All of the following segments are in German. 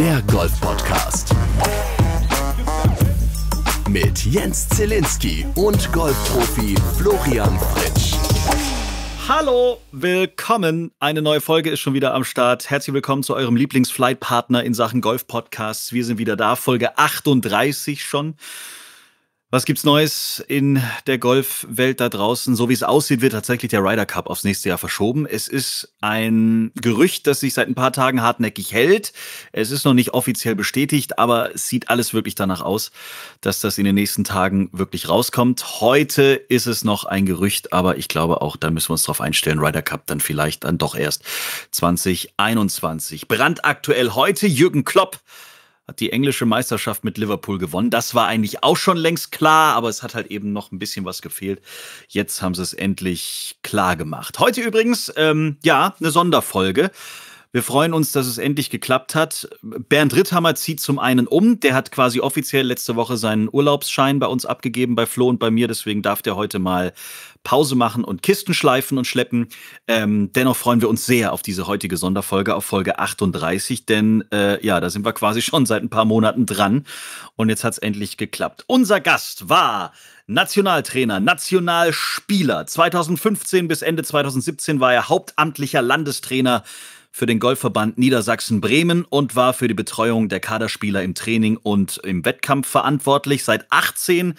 der Golf-Podcast. Mit Jens Zielinski und Golfprofi Florian Fritsch. Hallo, willkommen. Eine neue Folge ist schon wieder am Start. Herzlich willkommen zu eurem Lieblingsflight-Partner in Sachen Golf-Podcasts. Wir sind wieder da, Folge 38 schon. Was gibt's Neues in der Golfwelt da draußen? So wie es aussieht, wird tatsächlich der Ryder Cup aufs nächste Jahr verschoben. Es ist ein Gerücht, das sich seit ein paar Tagen hartnäckig hält. Es ist noch nicht offiziell bestätigt, aber es sieht alles wirklich danach aus, dass das in den nächsten Tagen wirklich rauskommt. Heute ist es noch ein Gerücht, aber ich glaube auch, da müssen wir uns drauf einstellen. Ryder Cup dann vielleicht dann doch erst 2021. Brandaktuell heute Jürgen Klopp hat die englische Meisterschaft mit Liverpool gewonnen. Das war eigentlich auch schon längst klar, aber es hat halt eben noch ein bisschen was gefehlt. Jetzt haben sie es endlich klar gemacht. Heute übrigens, ähm, ja, eine Sonderfolge. Wir freuen uns, dass es endlich geklappt hat. Bernd Ritthammer zieht zum einen um. Der hat quasi offiziell letzte Woche seinen Urlaubsschein bei uns abgegeben, bei Flo und bei mir. Deswegen darf der heute mal Pause machen und Kisten schleifen und schleppen. Ähm, dennoch freuen wir uns sehr auf diese heutige Sonderfolge, auf Folge 38, denn äh, ja, da sind wir quasi schon seit ein paar Monaten dran. Und jetzt hat es endlich geklappt. Unser Gast war Nationaltrainer, Nationalspieler. 2015 bis Ende 2017 war er hauptamtlicher Landestrainer für den Golfverband Niedersachsen-Bremen und war für die Betreuung der Kaderspieler im Training und im Wettkampf verantwortlich. Seit 18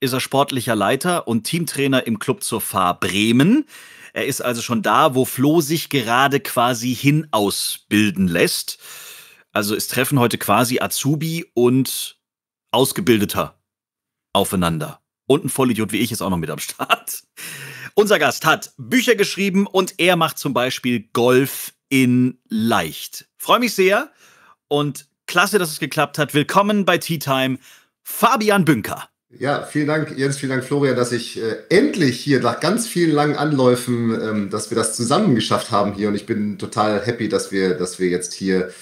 ist er sportlicher Leiter und Teamtrainer im Club zur Fahr Bremen. Er ist also schon da, wo Flo sich gerade quasi hin ausbilden lässt. Also es treffen heute quasi Azubi und Ausgebildeter aufeinander. Und ein Vollidiot wie ich ist auch noch mit am Start. Unser Gast hat Bücher geschrieben und er macht zum Beispiel Golf in leicht. Freue mich sehr und klasse, dass es geklappt hat. Willkommen bei Tea Time, Fabian Bünker. Ja, vielen Dank, Jens, vielen Dank, Florian, dass ich äh, endlich hier nach ganz vielen langen Anläufen, ähm, dass wir das zusammen geschafft haben hier. Und ich bin total happy, dass wir, dass wir jetzt hier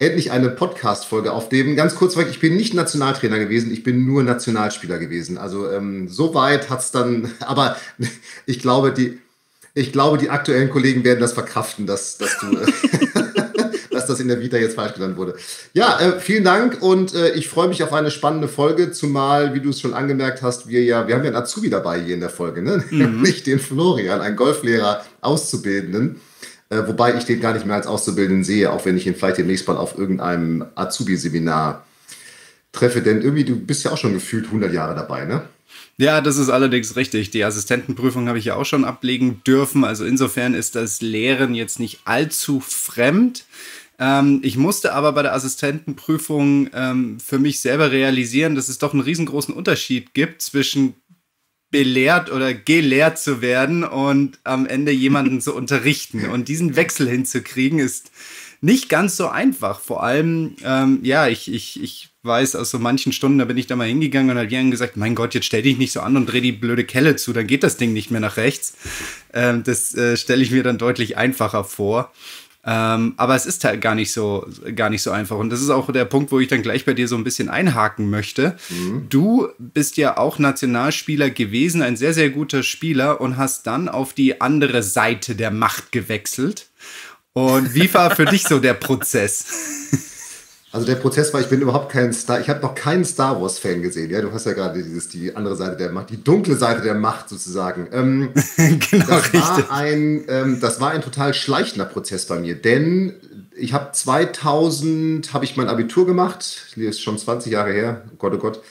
endlich eine Podcast-Folge aufnehmen. Ganz kurz weg, ich bin nicht Nationaltrainer gewesen, ich bin nur Nationalspieler gewesen. Also ähm, so weit hat es dann, aber ich glaube, die, ich glaube, die aktuellen Kollegen werden das verkraften, dass, dass du. dass das in der Vita jetzt falsch genannt wurde. Ja, äh, vielen Dank und äh, ich freue mich auf eine spannende Folge, zumal, wie du es schon angemerkt hast, wir ja, wir haben ja einen Azubi dabei hier in der Folge, ne? Mhm. nämlich den Florian, einen Golflehrer, Auszubildenden. Äh, wobei ich den gar nicht mehr als Auszubildenden sehe, auch wenn ich ihn vielleicht demnächst mal auf irgendeinem Azubi-Seminar treffe, denn irgendwie, du bist ja auch schon gefühlt 100 Jahre dabei, ne? Ja, das ist allerdings richtig. Die Assistentenprüfung habe ich ja auch schon ablegen dürfen. Also insofern ist das Lehren jetzt nicht allzu fremd. Ähm, ich musste aber bei der Assistentenprüfung ähm, für mich selber realisieren, dass es doch einen riesengroßen Unterschied gibt zwischen belehrt oder gelehrt zu werden und am Ende jemanden zu unterrichten. Und diesen Wechsel hinzukriegen ist nicht ganz so einfach. Vor allem, ähm, ja, ich, ich, ich weiß, aus so manchen Stunden, da bin ich da mal hingegangen und hat jemand gesagt, mein Gott, jetzt stell dich nicht so an und dreh die blöde Kelle zu, dann geht das Ding nicht mehr nach rechts. Ähm, das äh, stelle ich mir dann deutlich einfacher vor. Ähm, aber es ist halt gar nicht so, gar nicht so einfach. Und das ist auch der Punkt, wo ich dann gleich bei dir so ein bisschen einhaken möchte. Mhm. Du bist ja auch Nationalspieler gewesen, ein sehr, sehr guter Spieler und hast dann auf die andere Seite der Macht gewechselt. Und wie war für dich so der Prozess? Also der Prozess war, ich bin überhaupt kein Star, ich habe noch keinen Star Wars Fan gesehen. Ja, du hast ja gerade dieses die andere Seite der Macht, die dunkle Seite der Macht sozusagen. Ähm, genau, das richtig. war ein, ähm, das war ein total schleichender Prozess bei mir, denn ich habe 2000 habe ich mein Abitur gemacht, das ist schon 20 Jahre her, oh Gott, oh Gott,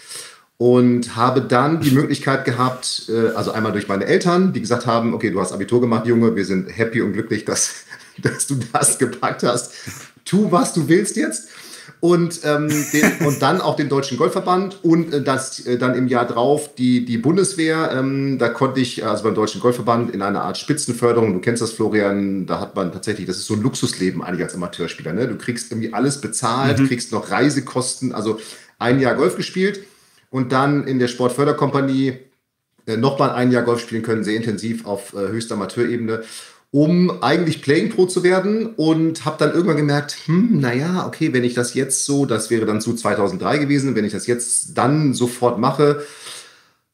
und habe dann die Möglichkeit gehabt, äh, also einmal durch meine Eltern, die gesagt haben, okay, du hast Abitur gemacht, Junge, wir sind happy und glücklich, dass, dass du das gepackt hast. Tu, was du willst jetzt und, ähm, den, und dann auch den Deutschen Golfverband und äh, das äh, dann im Jahr drauf die, die Bundeswehr. Ähm, da konnte ich, also beim Deutschen Golfverband, in einer Art Spitzenförderung, du kennst das, Florian, da hat man tatsächlich, das ist so ein Luxusleben eigentlich als Amateurspieler. Ne? Du kriegst irgendwie alles bezahlt, mhm. kriegst noch Reisekosten, also ein Jahr Golf gespielt und dann in der Sportförderkompanie äh, nochmal ein Jahr Golf spielen können, sehr intensiv auf äh, höchster Amateurebene um eigentlich Playing Pro zu werden und habe dann irgendwann gemerkt, hm, naja, okay, wenn ich das jetzt so, das wäre dann zu 2003 gewesen, wenn ich das jetzt dann sofort mache,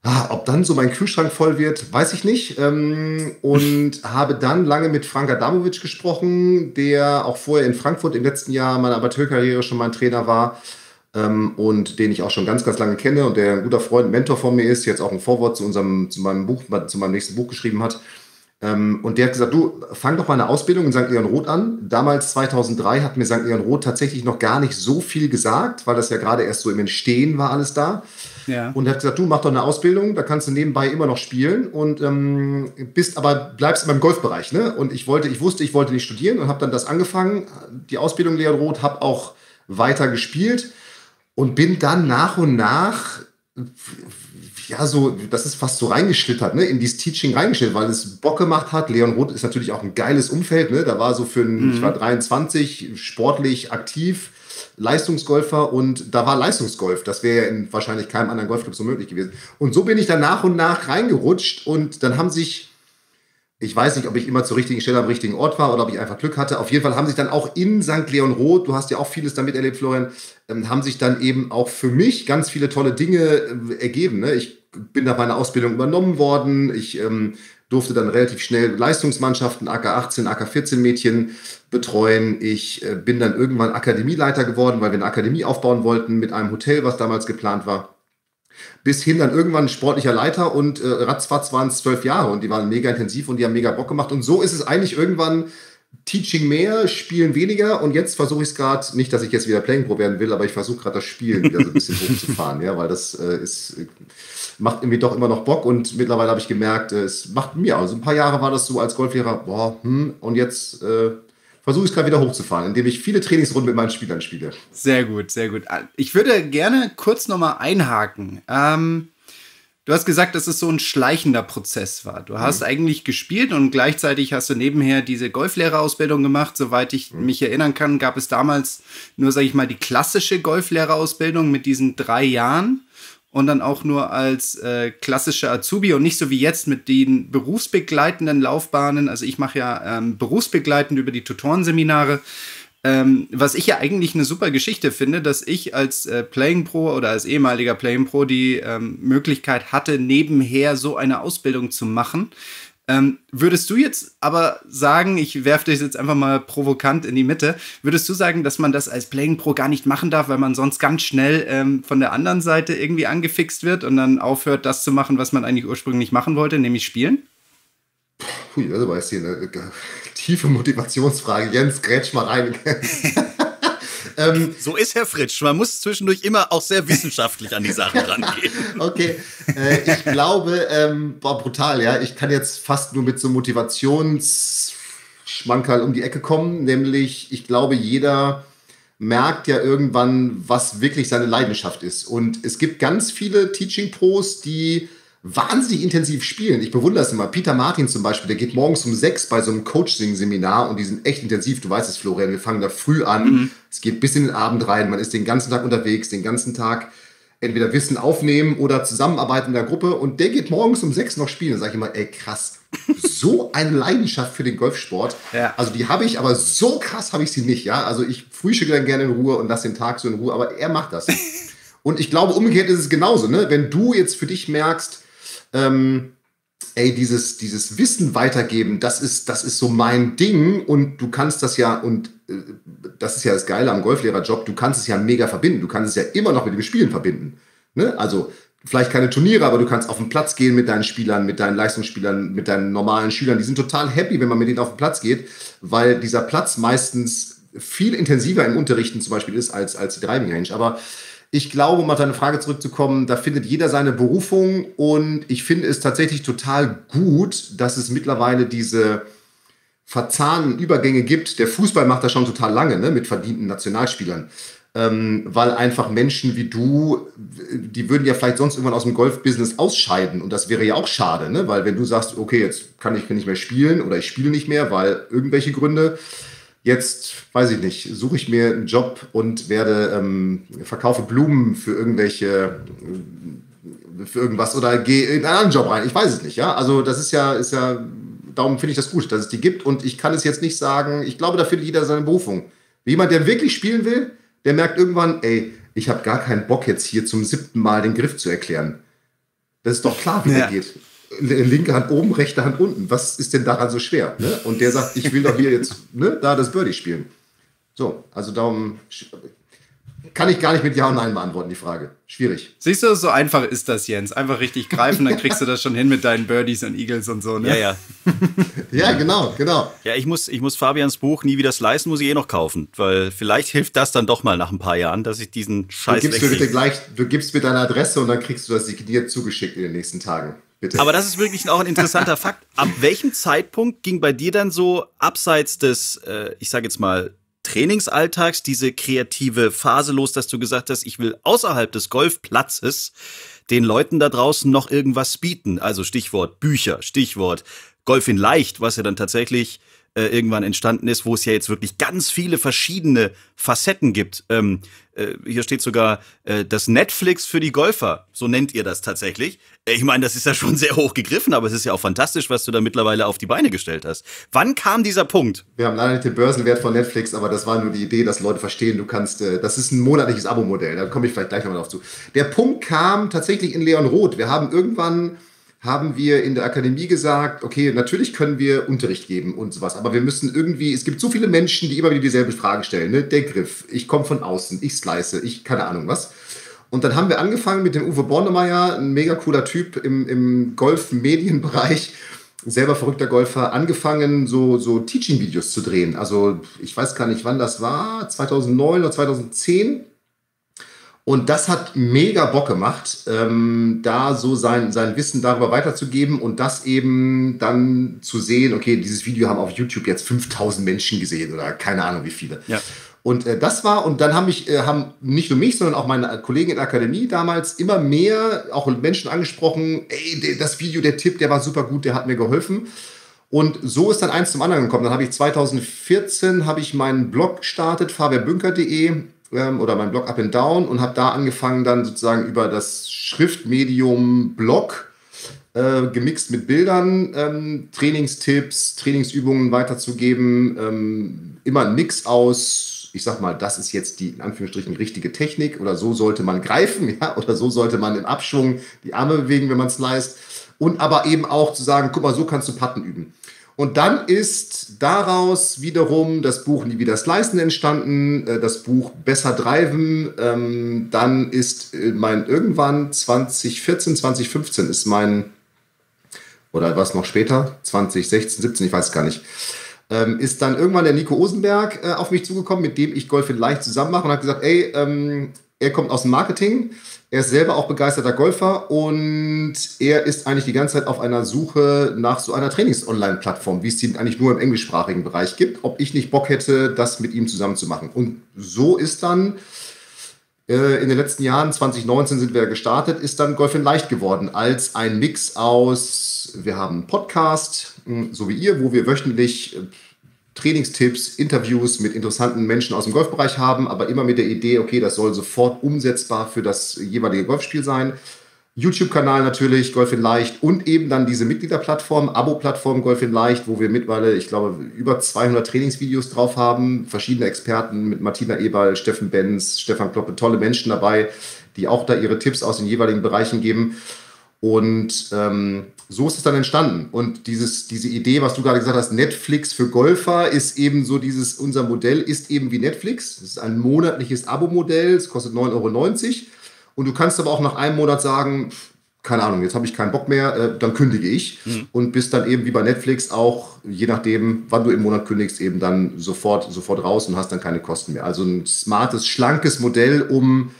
Ah, ob dann so mein Kühlschrank voll wird, weiß ich nicht. Ähm, und habe dann lange mit Frank Adamovic gesprochen, der auch vorher in Frankfurt im letzten Jahr meiner Amateurkarriere schon mein Trainer war ähm, und den ich auch schon ganz, ganz lange kenne und der ein guter Freund, Mentor von mir ist, jetzt auch ein Vorwort zu unserem, zu meinem Buch, zu meinem nächsten Buch geschrieben hat. Ähm, und der hat gesagt, du, fang doch mal eine Ausbildung in St. Leon Roth an. Damals, 2003, hat mir St. Leon Roth tatsächlich noch gar nicht so viel gesagt, weil das ja gerade erst so im Entstehen war alles da. Ja. Und er hat gesagt, du mach doch eine Ausbildung, da kannst du nebenbei immer noch spielen und ähm, bist aber bleibst beim Golfbereich. Ne? Und ich wollte, ich wusste, ich wollte nicht studieren und habe dann das angefangen, die Ausbildung Leon Roth, habe auch weiter gespielt und bin dann nach und nach ja, so, das ist fast so reingeschlittert, ne, in dieses Teaching reingeschlittert, weil es Bock gemacht hat. Leon Roth ist natürlich auch ein geiles Umfeld, ne, da war so für ein, mhm. ich war 23, sportlich aktiv, Leistungsgolfer und da war Leistungsgolf. Das wäre in wahrscheinlich keinem anderen Golfclub so möglich gewesen. Und so bin ich dann nach und nach reingerutscht und dann haben sich, ich weiß nicht, ob ich immer zur richtigen Stelle am richtigen Ort war oder ob ich einfach Glück hatte. Auf jeden Fall haben sich dann auch in St. Leon Roth, du hast ja auch vieles damit erlebt, Florian, ähm, haben sich dann eben auch für mich ganz viele tolle Dinge äh, ergeben. Ne? Ich bin nach meiner Ausbildung übernommen worden. Ich ähm, durfte dann relativ schnell Leistungsmannschaften, AK 18, AK 14 Mädchen betreuen. Ich äh, bin dann irgendwann Akademieleiter geworden, weil wir eine Akademie aufbauen wollten mit einem Hotel, was damals geplant war. Bis hin dann irgendwann sportlicher Leiter und äh, ratzfatz waren es zwölf Jahre und die waren mega intensiv und die haben mega Bock gemacht. Und so ist es eigentlich irgendwann Teaching mehr, Spielen weniger und jetzt versuche ich es gerade, nicht, dass ich jetzt wieder Playing Pro werden will, aber ich versuche gerade das Spielen wieder so ein bisschen hochzufahren, ja, weil das äh, ist, macht irgendwie doch immer noch Bock und mittlerweile habe ich gemerkt, äh, es macht mir, also ein paar Jahre war das so als Golflehrer, boah, hm, und jetzt äh, versuche ich es gerade wieder hochzufahren, indem ich viele Trainingsrunden mit meinen Spielern spiele. Sehr gut, sehr gut. Ich würde gerne kurz nochmal einhaken. Ähm, Du hast gesagt, dass es so ein schleichender Prozess war. Du hast mhm. eigentlich gespielt und gleichzeitig hast du nebenher diese Golflehrerausbildung gemacht. Soweit ich mhm. mich erinnern kann, gab es damals nur, sage ich mal, die klassische Golflehrerausbildung mit diesen drei Jahren und dann auch nur als äh, klassischer Azubi und nicht so wie jetzt mit den berufsbegleitenden Laufbahnen. Also ich mache ja ähm, berufsbegleitend über die Tutorenseminare. Ähm, was ich ja eigentlich eine super Geschichte finde, dass ich als äh, Playing Pro oder als ehemaliger Playing Pro die ähm, Möglichkeit hatte, nebenher so eine Ausbildung zu machen. Ähm, würdest du jetzt aber sagen, ich werfe dich jetzt einfach mal provokant in die Mitte, würdest du sagen, dass man das als Playing Pro gar nicht machen darf, weil man sonst ganz schnell ähm, von der anderen Seite irgendwie angefixt wird und dann aufhört, das zu machen, was man eigentlich ursprünglich machen wollte, nämlich spielen? Puh, das war jetzt hier eine tiefe Motivationsfrage. Jens, grätsch mal rein. ähm, so ist Herr Fritsch. Man muss zwischendurch immer auch sehr wissenschaftlich an die Sachen rangehen. okay, äh, ich glaube, ähm, boah, brutal, ja. Ich kann jetzt fast nur mit so Motivationsschmankerl um die Ecke kommen. Nämlich, ich glaube, jeder merkt ja irgendwann, was wirklich seine Leidenschaft ist. Und es gibt ganz viele Teaching-Pros, die wahnsinnig intensiv spielen. Ich bewundere es immer. Peter Martin zum Beispiel, der geht morgens um sechs bei so einem Coaching-Seminar und die sind echt intensiv. Du weißt es, Florian, wir fangen da früh an. Mhm. Es geht bis in den Abend rein. Man ist den ganzen Tag unterwegs, den ganzen Tag entweder Wissen aufnehmen oder zusammenarbeiten in der Gruppe. Und der geht morgens um sechs noch spielen. Da sage ich immer, ey, krass. so eine Leidenschaft für den Golfsport. Ja. Also die habe ich, aber so krass habe ich sie nicht. Ja, also ich frühstücke dann gerne in Ruhe und lasse den Tag so in Ruhe. Aber er macht das. und ich glaube, umgekehrt ist es genauso. Ne? Wenn du jetzt für dich merkst, ähm, ey, dieses, dieses Wissen weitergeben, das ist, das ist so mein Ding und du kannst das ja, und äh, das ist ja das Geile am Golflehrerjob, du kannst es ja mega verbinden, du kannst es ja immer noch mit dem Spielen verbinden. Ne? Also vielleicht keine Turniere, aber du kannst auf den Platz gehen mit deinen Spielern, mit deinen Leistungsspielern, mit deinen normalen Schülern. Die sind total happy, wenn man mit denen auf den Platz geht, weil dieser Platz meistens viel intensiver im Unterrichten zum Beispiel ist als, als die Driving Range. Aber ich glaube, um auf deine Frage zurückzukommen, da findet jeder seine Berufung und ich finde es tatsächlich total gut, dass es mittlerweile diese verzahnten Übergänge gibt. Der Fußball macht das schon total lange ne, mit verdienten Nationalspielern. Ähm, weil einfach Menschen wie du, die würden ja vielleicht sonst irgendwann aus dem Golfbusiness ausscheiden und das wäre ja auch schade, ne? weil wenn du sagst, okay, jetzt kann ich nicht mehr spielen oder ich spiele nicht mehr, weil irgendwelche Gründe, Jetzt, weiß ich nicht, suche ich mir einen Job und werde, ähm, verkaufe Blumen für irgendwelche, äh, für irgendwas oder gehe in einen anderen Job rein. Ich weiß es nicht, ja. Also das ist ja, ist ja, darum finde ich das gut, dass es die gibt und ich kann es jetzt nicht sagen, ich glaube, da findet jeder seine Berufung. Jemand, der wirklich spielen will, der merkt irgendwann, ey, ich habe gar keinen Bock jetzt hier zum siebten Mal den Griff zu erklären Das ist doch klar, wie ja. der geht. Linke Hand oben, rechte Hand unten. Was ist denn daran so schwer? Ne? Und der sagt, ich will doch hier jetzt ne, da das Birdie spielen. So, also darum kann ich gar nicht mit Ja und Nein beantworten, die Frage. Schwierig. Siehst du, so einfach ist das, Jens. Einfach richtig greifen, dann kriegst du das schon hin mit deinen Birdies und Eagles und so, ne? Ja, ja. ja, genau, genau. Ja, ich muss, ich muss Fabians Buch nie wieder slicen, muss ich eh noch kaufen, weil vielleicht hilft das dann doch mal nach ein paar Jahren, dass ich diesen Scheiß du gibst mir bitte gleich, Du gibst mir deine Adresse und dann kriegst du das signiert zugeschickt in den nächsten Tagen. Bitte. Aber das ist wirklich auch ein interessanter Fakt. Ab welchem Zeitpunkt ging bei dir dann so abseits des, äh, ich sage jetzt mal, Trainingsalltags diese kreative Phase los, dass du gesagt hast, ich will außerhalb des Golfplatzes den Leuten da draußen noch irgendwas bieten. Also Stichwort Bücher, Stichwort Golf in Leicht, was ja dann tatsächlich äh, irgendwann entstanden ist, wo es ja jetzt wirklich ganz viele verschiedene Facetten gibt. Ähm, äh, hier steht sogar äh, das Netflix für die Golfer, so nennt ihr das tatsächlich. Ich meine, das ist ja schon sehr hoch gegriffen, aber es ist ja auch fantastisch, was du da mittlerweile auf die Beine gestellt hast. Wann kam dieser Punkt? Wir haben leider nicht den Börsenwert von Netflix, aber das war nur die Idee, dass Leute verstehen, du kannst, äh, das ist ein monatliches Abo-Modell, da komme ich vielleicht gleich nochmal drauf zu. Der Punkt kam tatsächlich in Leon Roth. Wir haben irgendwann haben wir in der Akademie gesagt, okay, natürlich können wir Unterricht geben und sowas, aber wir müssen irgendwie, es gibt so viele Menschen, die immer wieder dieselbe Frage stellen, ne? der Griff, ich komme von außen, ich slice, ich keine Ahnung was. Und dann haben wir angefangen mit dem Uwe Bornemeyer, ein mega cooler Typ im, im Golf-Medienbereich, selber verrückter Golfer, angefangen, so, so Teaching-Videos zu drehen. Also ich weiß gar nicht, wann das war, 2009 oder 2010 und das hat mega Bock gemacht, ähm, da so sein, sein Wissen darüber weiterzugeben und das eben dann zu sehen, okay, dieses Video haben auf YouTube jetzt 5000 Menschen gesehen oder keine Ahnung wie viele. Ja. Und äh, das war, und dann haben mich, äh, haben nicht nur mich, sondern auch meine Kollegen in der Akademie damals immer mehr auch Menschen angesprochen, ey, das Video, der Tipp, der war super gut, der hat mir geholfen. Und so ist dann eins zum anderen gekommen. Dann habe ich 2014 habe ich meinen Blog gestartet, fabianbünker.de ähm, oder mein Blog Up and Down und habe da angefangen dann sozusagen über das Schriftmedium Blog äh, gemixt mit Bildern ähm, Trainingstipps, Trainingsübungen weiterzugeben. Ähm, immer Mix aus, ich sag mal, das ist jetzt die in Anführungsstrichen richtige Technik oder so sollte man greifen, ja, oder so sollte man im Abschwung die Arme bewegen, wenn man es leist. Und aber eben auch zu sagen, guck mal, so kannst du Patten üben. Und dann ist daraus wiederum das Buch Nie wieder Slicen entstanden, äh, das Buch Besser Driven. Ähm, dann ist äh, mein irgendwann 2014, 2015 ist mein, oder was noch später, 2016, 17, ich weiß gar nicht, ähm, ist dann irgendwann der Nico Osenberg äh, auf mich zugekommen, mit dem ich Golf in Leicht zusammen mache und hat gesagt, ey, ähm, er kommt aus dem Marketing er ist selber auch begeisterter Golfer und er ist eigentlich die ganze Zeit auf einer Suche nach so einer Trainings-Online-Plattform, wie es die eigentlich nur im englischsprachigen Bereich gibt, ob ich nicht Bock hätte, das mit ihm zusammen zu machen. Und so ist dann äh, in den letzten Jahren, 2019 sind wir gestartet, ist dann Golf in Leicht geworden als ein Mix aus, wir haben einen Podcast, hm, so wie ihr, wo wir wöchentlich Trainingstipps, Interviews mit interessanten Menschen aus dem Golfbereich haben, aber immer mit der Idee, okay, das soll sofort umsetzbar für das jeweilige Golfspiel sein. YouTube-Kanal natürlich, Golf in Leicht und eben dann diese Mitgliederplattform, Abo-Plattform Golf in Leicht, wo wir mittlerweile, ich glaube, über 200 Trainingsvideos drauf haben, verschiedene Experten mit Martina Eberl, Steffen Benz, Stefan Kloppe, tolle Menschen dabei, die auch da ihre Tipps aus den jeweiligen Bereichen geben. Und ähm, so ist es dann entstanden. Und dieses, diese Idee, was du gerade gesagt hast, Netflix für Golfer, ist eben so dieses, unser Modell ist eben wie Netflix. Es ist ein monatliches Abo-Modell, es kostet 9,90 Euro. Und du kannst aber auch nach einem Monat sagen, keine Ahnung, jetzt habe ich keinen Bock mehr, äh, dann kündige ich. Mhm. Und bist dann eben wie bei Netflix auch, je nachdem, wann du im Monat kündigst, eben dann sofort, sofort raus und hast dann keine Kosten mehr. Also ein smartes, schlankes Modell, um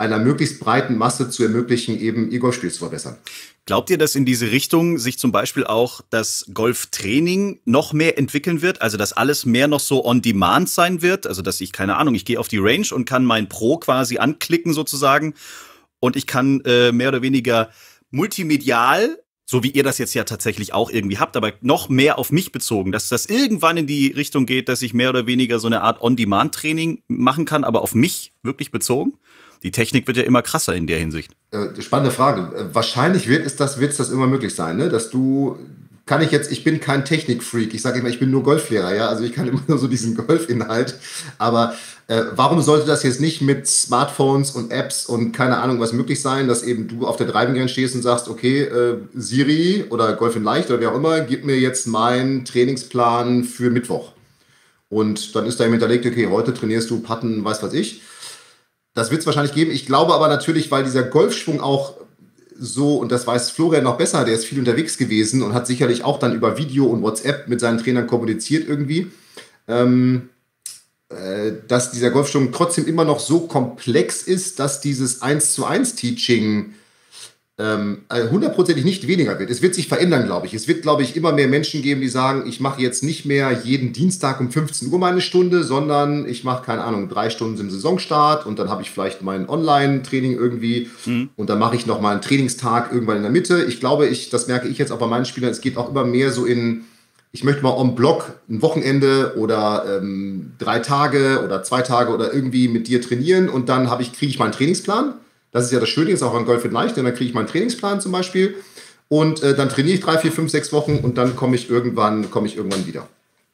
einer möglichst breiten Masse zu ermöglichen, eben ihr Golfspiel zu verbessern. Glaubt ihr, dass in diese Richtung sich zum Beispiel auch das Golftraining noch mehr entwickeln wird? Also, dass alles mehr noch so on demand sein wird? Also, dass ich, keine Ahnung, ich gehe auf die Range und kann mein Pro quasi anklicken sozusagen und ich kann äh, mehr oder weniger multimedial so wie ihr das jetzt ja tatsächlich auch irgendwie habt, aber noch mehr auf mich bezogen, dass das irgendwann in die Richtung geht, dass ich mehr oder weniger so eine Art On-Demand-Training machen kann, aber auf mich wirklich bezogen? Die Technik wird ja immer krasser in der Hinsicht. Äh, spannende Frage. Äh, wahrscheinlich wird es das, wird es das immer möglich sein, ne? dass du kann ich jetzt, ich bin kein Technikfreak. Ich sage immer, ich bin nur Golflehrer, ja. Also ich kann immer nur so diesen Golfinhalt. Aber äh, warum sollte das jetzt nicht mit Smartphones und Apps und keine Ahnung was möglich sein, dass eben du auf der Driving stehst und sagst, okay, äh, Siri oder Golf in Leicht oder wer auch immer, gib mir jetzt meinen Trainingsplan für Mittwoch. Und dann ist da eben hinterlegt, okay, heute trainierst du Patten, weiß was ich. Das wird es wahrscheinlich geben. Ich glaube aber natürlich, weil dieser Golfschwung auch so, und das weiß Florian noch besser, der ist viel unterwegs gewesen und hat sicherlich auch dann über Video und WhatsApp mit seinen Trainern kommuniziert irgendwie, ähm, äh, dass dieser Golfschwung trotzdem immer noch so komplex ist, dass dieses 1 zu 1 Teaching hundertprozentig nicht weniger wird. Es wird sich verändern, glaube ich. Es wird, glaube ich, immer mehr Menschen geben, die sagen, ich mache jetzt nicht mehr jeden Dienstag um 15 Uhr meine Stunde, sondern ich mache, keine Ahnung, drei Stunden im Saisonstart und dann habe ich vielleicht mein Online-Training irgendwie mhm. und dann mache ich noch mal einen Trainingstag irgendwann in der Mitte. Ich glaube, ich, das merke ich jetzt auch bei meinen Spielern, es geht auch immer mehr so in, ich möchte mal on Block ein Wochenende oder ähm, drei Tage oder zwei Tage oder irgendwie mit dir trainieren und dann ich, kriege ich meinen Trainingsplan das ist ja das Schöne, ist auch an Golf in Leicht, denn dann kriege ich meinen Trainingsplan zum Beispiel und äh, dann trainiere ich drei, vier, fünf, sechs Wochen und dann komme ich irgendwann, komme ich irgendwann wieder.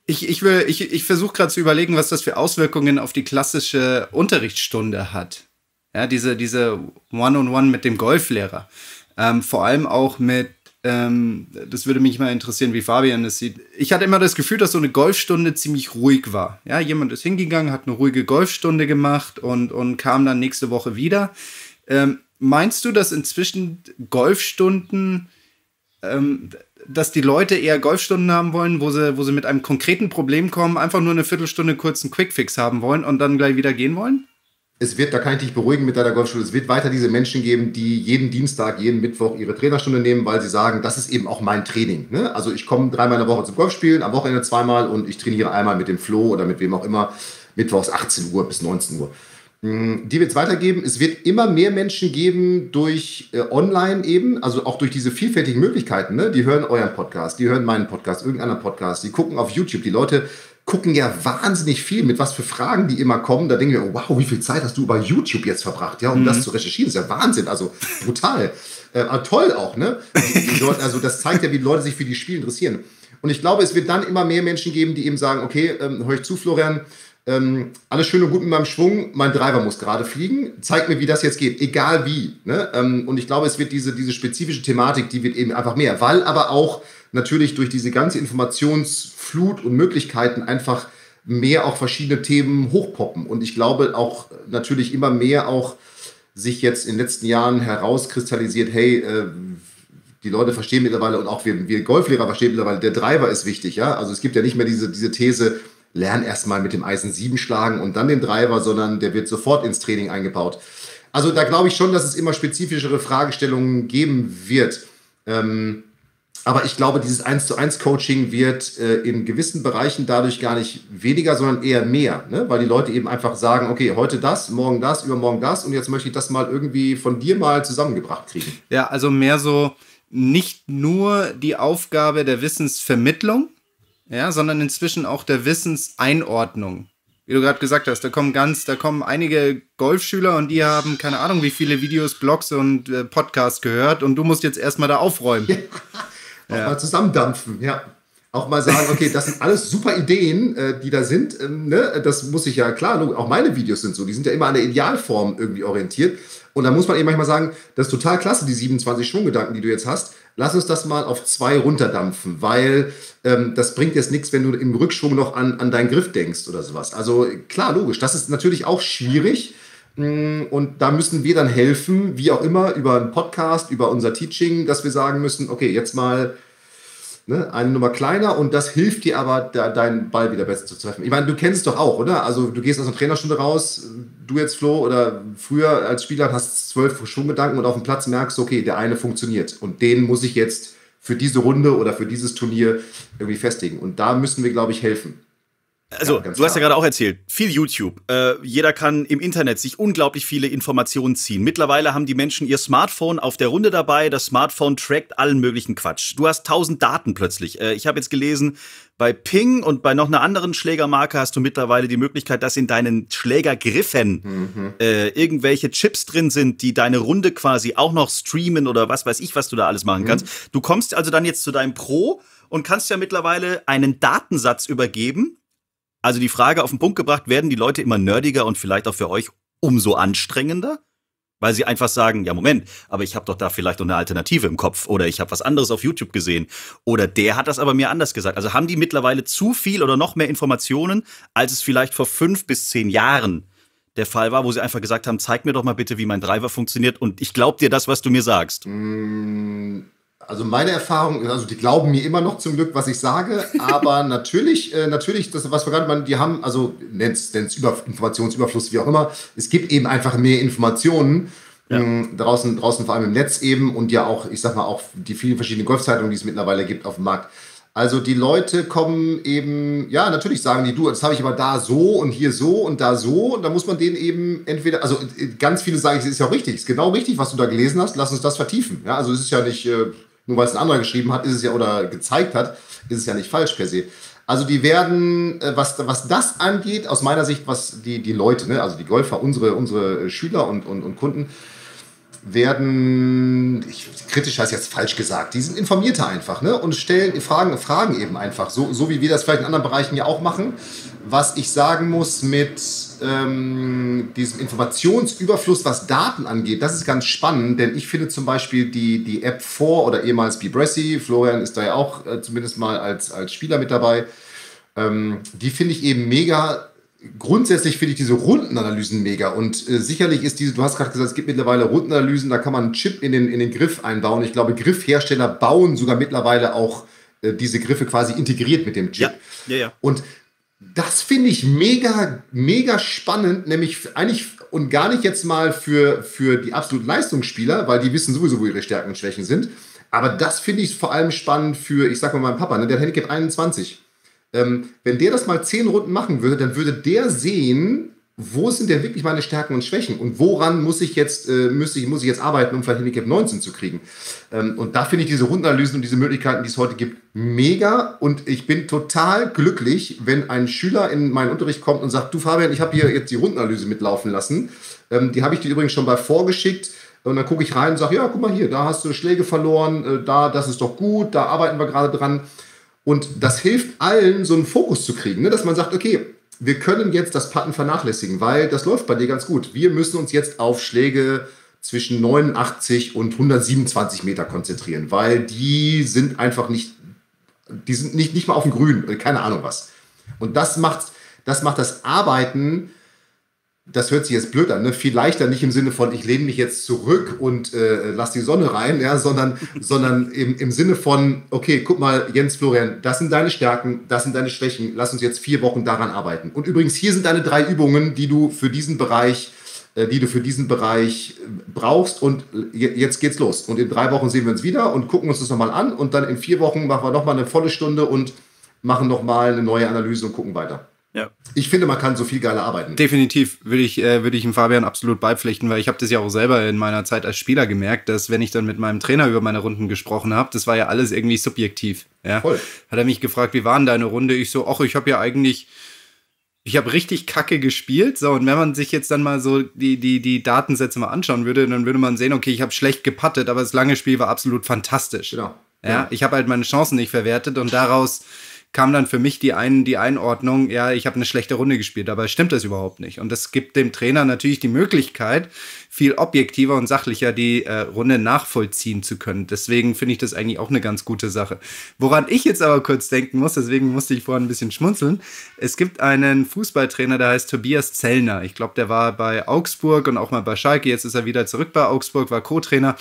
Ich, ich, ich, ich versuche gerade zu überlegen, was das für Auswirkungen auf die klassische Unterrichtsstunde hat. Ja, diese, diese One-on-One -on -One mit dem Golflehrer. Ähm, vor allem auch mit, ähm, das würde mich mal interessieren, wie Fabian das sieht. Ich hatte immer das Gefühl, dass so eine Golfstunde ziemlich ruhig war. Ja, jemand ist hingegangen, hat eine ruhige Golfstunde gemacht und, und kam dann nächste Woche wieder. Ähm, meinst du, dass inzwischen Golfstunden, ähm, dass die Leute eher Golfstunden haben wollen, wo sie, wo sie mit einem konkreten Problem kommen, einfach nur eine Viertelstunde kurz einen Quickfix haben wollen und dann gleich wieder gehen wollen? Es wird, da kann ich dich beruhigen mit deiner Golfstunde, es wird weiter diese Menschen geben, die jeden Dienstag, jeden Mittwoch ihre Trainerstunde nehmen, weil sie sagen, das ist eben auch mein Training. Ne? Also ich komme dreimal in der Woche zum Golfspielen, am Wochenende zweimal und ich trainiere einmal mit dem Flo oder mit wem auch immer, mittwochs 18 Uhr bis 19 Uhr. Mm, die wird es weitergeben. Es wird immer mehr Menschen geben durch äh, online eben, also auch durch diese vielfältigen Möglichkeiten. Ne? Die hören euren Podcast, die hören meinen Podcast, irgendeinen Podcast, die gucken auf YouTube. Die Leute gucken ja wahnsinnig viel, mit was für Fragen die immer kommen. Da denken wir, oh, wow, wie viel Zeit hast du über YouTube jetzt verbracht, ja, um mhm. das zu recherchieren? Das ist ja Wahnsinn, also brutal. äh, toll auch, ne? Leute, also das zeigt ja, wie die Leute sich für die Spiele interessieren. Und ich glaube, es wird dann immer mehr Menschen geben, die eben sagen, okay, ähm, hör ich zu, Florian, ähm, alles schön und gut mit meinem Schwung, mein Driver muss gerade fliegen, zeig mir, wie das jetzt geht, egal wie. Ne? Ähm, und ich glaube, es wird diese, diese spezifische Thematik, die wird eben einfach mehr, weil aber auch natürlich durch diese ganze Informationsflut und Möglichkeiten einfach mehr auch verschiedene Themen hochpoppen. Und ich glaube auch natürlich immer mehr auch sich jetzt in den letzten Jahren herauskristallisiert, hey, äh, die Leute verstehen mittlerweile und auch wir, wir Golflehrer verstehen mittlerweile, der Driver ist wichtig, ja. Also es gibt ja nicht mehr diese, diese These, lern erstmal mit dem Eisen 7 schlagen und dann den Driver, sondern der wird sofort ins Training eingebaut. Also da glaube ich schon, dass es immer spezifischere Fragestellungen geben wird. Ähm, aber ich glaube, dieses 1 zu 1 Coaching wird äh, in gewissen Bereichen dadurch gar nicht weniger, sondern eher mehr, ne? weil die Leute eben einfach sagen, okay, heute das, morgen das, übermorgen das und jetzt möchte ich das mal irgendwie von dir mal zusammengebracht kriegen. Ja, also mehr so nicht nur die Aufgabe der Wissensvermittlung, ja, sondern inzwischen auch der Wissenseinordnung. Wie du gerade gesagt hast, da kommen ganz, da kommen einige Golfschüler und die haben keine Ahnung, wie viele Videos, Blogs und äh, Podcasts gehört und du musst jetzt erstmal da aufräumen. Ja. Auch ja. mal zusammendampfen, ja. Auch mal sagen, okay, das sind alles super Ideen, äh, die da sind. Ähm, ne? Das muss ich ja klar, auch meine Videos sind so, die sind ja immer an der Idealform irgendwie orientiert. Und da muss man eben manchmal sagen, das ist total klasse, die 27 Schwunggedanken, die du jetzt hast. Lass uns das mal auf zwei runterdampfen, weil ähm, das bringt jetzt nichts, wenn du im Rückschwung noch an, an deinen Griff denkst oder sowas. Also klar, logisch, das ist natürlich auch schwierig. Mm, und da müssen wir dann helfen, wie auch immer, über einen Podcast, über unser Teaching, dass wir sagen müssen, okay, jetzt mal ne, eine Nummer kleiner und das hilft dir aber, da, deinen Ball wieder besser zu treffen. Ich meine, du kennst es doch auch, oder? Also du gehst aus einer Trainerstunde raus, du jetzt Flo oder früher als Spieler hast zwölf Schwunggedanken und auf dem Platz merkst, okay, der eine funktioniert und den muss ich jetzt für diese Runde oder für dieses Turnier irgendwie festigen. Und da müssen wir, glaube ich, helfen. Also, ja, du hast ja gerade auch erzählt, viel YouTube. Äh, jeder kann im Internet sich unglaublich viele Informationen ziehen. Mittlerweile haben die Menschen ihr Smartphone auf der Runde dabei. Das Smartphone trackt allen möglichen Quatsch. Du hast tausend Daten plötzlich. Äh, ich habe jetzt gelesen, bei Ping und bei noch einer anderen Schlägermarke hast du mittlerweile die Möglichkeit, dass in deinen Schlägergriffen mhm. äh, irgendwelche Chips drin sind, die deine Runde quasi auch noch streamen oder was weiß ich, was du da alles machen mhm. kannst. Du kommst also dann jetzt zu deinem Pro und kannst ja mittlerweile einen Datensatz übergeben also die Frage auf den Punkt gebracht, werden die Leute immer nerdiger und vielleicht auch für euch umso anstrengender? Weil sie einfach sagen, ja Moment, aber ich habe doch da vielleicht noch eine Alternative im Kopf oder ich habe was anderes auf YouTube gesehen oder der hat das aber mir anders gesagt. Also haben die mittlerweile zu viel oder noch mehr Informationen, als es vielleicht vor fünf bis zehn Jahren der Fall war, wo sie einfach gesagt haben, zeig mir doch mal bitte, wie mein Driver funktioniert und ich glaub dir das, was du mir sagst. Mm, also meine Erfahrung, also die glauben mir immer noch zum Glück, was ich sage, aber natürlich, äh, natürlich, das, was wir gerade meinen, die haben, also nennt es Über Informationsüberfluss, wie auch immer, es gibt eben einfach mehr Informationen ja. mh, draußen, draußen vor allem im Netz eben und ja auch, ich sag mal, auch die vielen verschiedenen Golfzeitungen, die es mittlerweile gibt auf dem Markt. Also die Leute kommen eben, ja, natürlich sagen die, du, das habe ich aber da so und hier so und da so. Und da muss man denen eben entweder, also äh, ganz viele sagen, es ist ja auch richtig, es ist genau richtig, was du da gelesen hast, lass uns das vertiefen. Ja, also es ist ja nicht, äh, nur weil es ein anderer geschrieben hat, ist es ja oder gezeigt hat, ist es ja nicht falsch per se. Also die werden, äh, was, was das angeht, aus meiner Sicht, was die, die Leute, ne, also die Golfer, unsere, unsere Schüler und, und, und Kunden, werden, ich, kritisch heißt jetzt falsch gesagt, die sind informierter einfach ne? und stellen Fragen, Fragen eben einfach, so, so wie wir das vielleicht in anderen Bereichen ja auch machen. Was ich sagen muss mit ähm, diesem Informationsüberfluss, was Daten angeht, das ist ganz spannend, denn ich finde zum Beispiel die, die App 4 oder ehemals Bibressi, Florian ist da ja auch äh, zumindest mal als, als Spieler mit dabei, ähm, die finde ich eben mega grundsätzlich finde ich diese Rundenanalysen mega und äh, sicherlich ist diese, du hast gerade gesagt, es gibt mittlerweile Rundenanalysen, da kann man einen Chip in den, in den Griff einbauen. Ich glaube, Griffhersteller bauen sogar mittlerweile auch äh, diese Griffe quasi integriert mit dem Chip. Ja, ja, ja. Und das finde ich mega, mega spannend, nämlich eigentlich und gar nicht jetzt mal für, für die absoluten Leistungsspieler, weil die wissen sowieso, wo ihre Stärken und Schwächen sind. Aber das finde ich vor allem spannend für, ich sag mal, meinen Papa, ne, der Handicap 21 ähm, wenn der das mal zehn Runden machen würde, dann würde der sehen, wo sind denn wirklich meine Stärken und Schwächen und woran muss ich jetzt, äh, muss, ich, muss ich jetzt arbeiten, um vielleicht Handicap 19 zu kriegen. Ähm, und da finde ich diese Rundenanalysen und diese Möglichkeiten, die es heute gibt, mega. Und ich bin total glücklich, wenn ein Schüler in meinen Unterricht kommt und sagt, du Fabian, ich habe hier jetzt die Rundenanalyse mitlaufen lassen. Ähm, die habe ich dir übrigens schon mal vorgeschickt. Und dann gucke ich rein und sage, ja, guck mal hier, da hast du Schläge verloren, äh, da, das ist doch gut, da arbeiten wir gerade dran. Und das hilft allen, so einen Fokus zu kriegen, ne? dass man sagt, okay, wir können jetzt das Putten vernachlässigen, weil das läuft bei dir ganz gut. Wir müssen uns jetzt auf Schläge zwischen 89 und 127 Meter konzentrieren, weil die sind einfach nicht, die sind nicht, nicht mal auf dem Grün, keine Ahnung was. Und das macht, das macht das Arbeiten das hört sich jetzt blöd an, ne? viel leichter, nicht im Sinne von, ich lehne mich jetzt zurück und äh, lass die Sonne rein, ja, sondern, sondern im, im Sinne von, okay, guck mal, Jens Florian, das sind deine Stärken, das sind deine Schwächen, lass uns jetzt vier Wochen daran arbeiten. Und übrigens, hier sind deine drei Übungen, die du für diesen Bereich, äh, die du für diesen Bereich äh, brauchst und jetzt geht's los. Und in drei Wochen sehen wir uns wieder und gucken uns das nochmal an und dann in vier Wochen machen wir nochmal eine volle Stunde und machen nochmal eine neue Analyse und gucken weiter. Ja. Ich finde, man kann so viel geiler arbeiten. Definitiv würde ich, äh, würde ich dem Fabian absolut beipflichten, weil ich habe das ja auch selber in meiner Zeit als Spieler gemerkt, dass wenn ich dann mit meinem Trainer über meine Runden gesprochen habe, das war ja alles irgendwie subjektiv. Ja? Voll. Hat er mich gefragt, wie war denn deine Runde? Ich so, ach, ich habe ja eigentlich ich habe richtig kacke gespielt. So, und wenn man sich jetzt dann mal so die, die, die Datensätze mal anschauen würde, dann würde man sehen, okay, ich habe schlecht gepattet, aber das lange Spiel war absolut fantastisch. Genau. Ja, ja. ich habe halt meine Chancen nicht verwertet und daraus kam dann für mich die, ein, die Einordnung, ja, ich habe eine schlechte Runde gespielt, aber stimmt das überhaupt nicht. Und das gibt dem Trainer natürlich die Möglichkeit, viel objektiver und sachlicher die äh, Runde nachvollziehen zu können. Deswegen finde ich das eigentlich auch eine ganz gute Sache. Woran ich jetzt aber kurz denken muss, deswegen musste ich vorhin ein bisschen schmunzeln. Es gibt einen Fußballtrainer, der heißt Tobias Zellner. Ich glaube, der war bei Augsburg und auch mal bei Schalke. Jetzt ist er wieder zurück bei Augsburg, war Co-Trainer.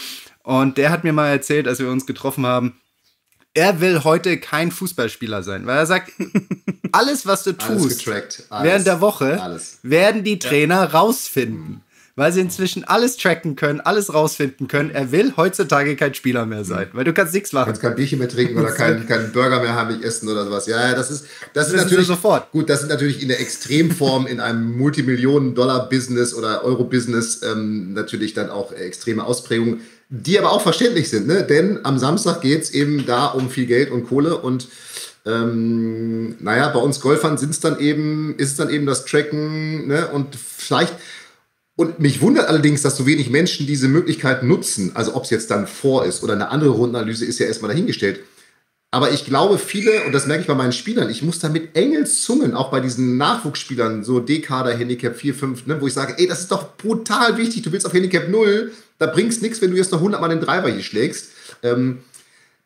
Und der hat mir mal erzählt, als wir uns getroffen haben, er will heute kein Fußballspieler sein, weil er sagt, alles, was du tust alles, während der Woche, alles. werden die Trainer ja. rausfinden. weil sie inzwischen alles tracken können, alles rausfinden können. Er will heutzutage kein Spieler mehr sein, weil du kannst nichts machen. Du kannst kein Bierchen mehr trinken oder keinen kein Burger mehr haben, ich essen oder sowas. Ja, das ist, das, das ist natürlich sofort. Gut, das ist natürlich in der Extremform in einem Multimillionen-Dollar-Business oder Euro-Business ähm, natürlich dann auch extreme Ausprägungen, die aber auch verständlich sind, ne? Denn am Samstag geht es eben da um viel Geld und Kohle und ähm, naja, bei uns Golfern sind es dann eben, ist es dann eben das Tracken, ne? Und vielleicht, und mich wundert allerdings, dass so wenig Menschen diese Möglichkeit nutzen. Also ob es jetzt dann vor ist oder eine andere Rundenanalyse ist ja erstmal dahingestellt. Aber ich glaube, viele, und das merke ich bei meinen Spielern, ich muss da mit Engelszungen, auch bei diesen Nachwuchsspielern, so D-Kader, Handicap 4, 5, ne, wo ich sage, ey, das ist doch brutal wichtig, du willst auf Handicap 0, da bringst nichts, wenn du jetzt noch 100 Mal den Driver hier schlägst. Ähm,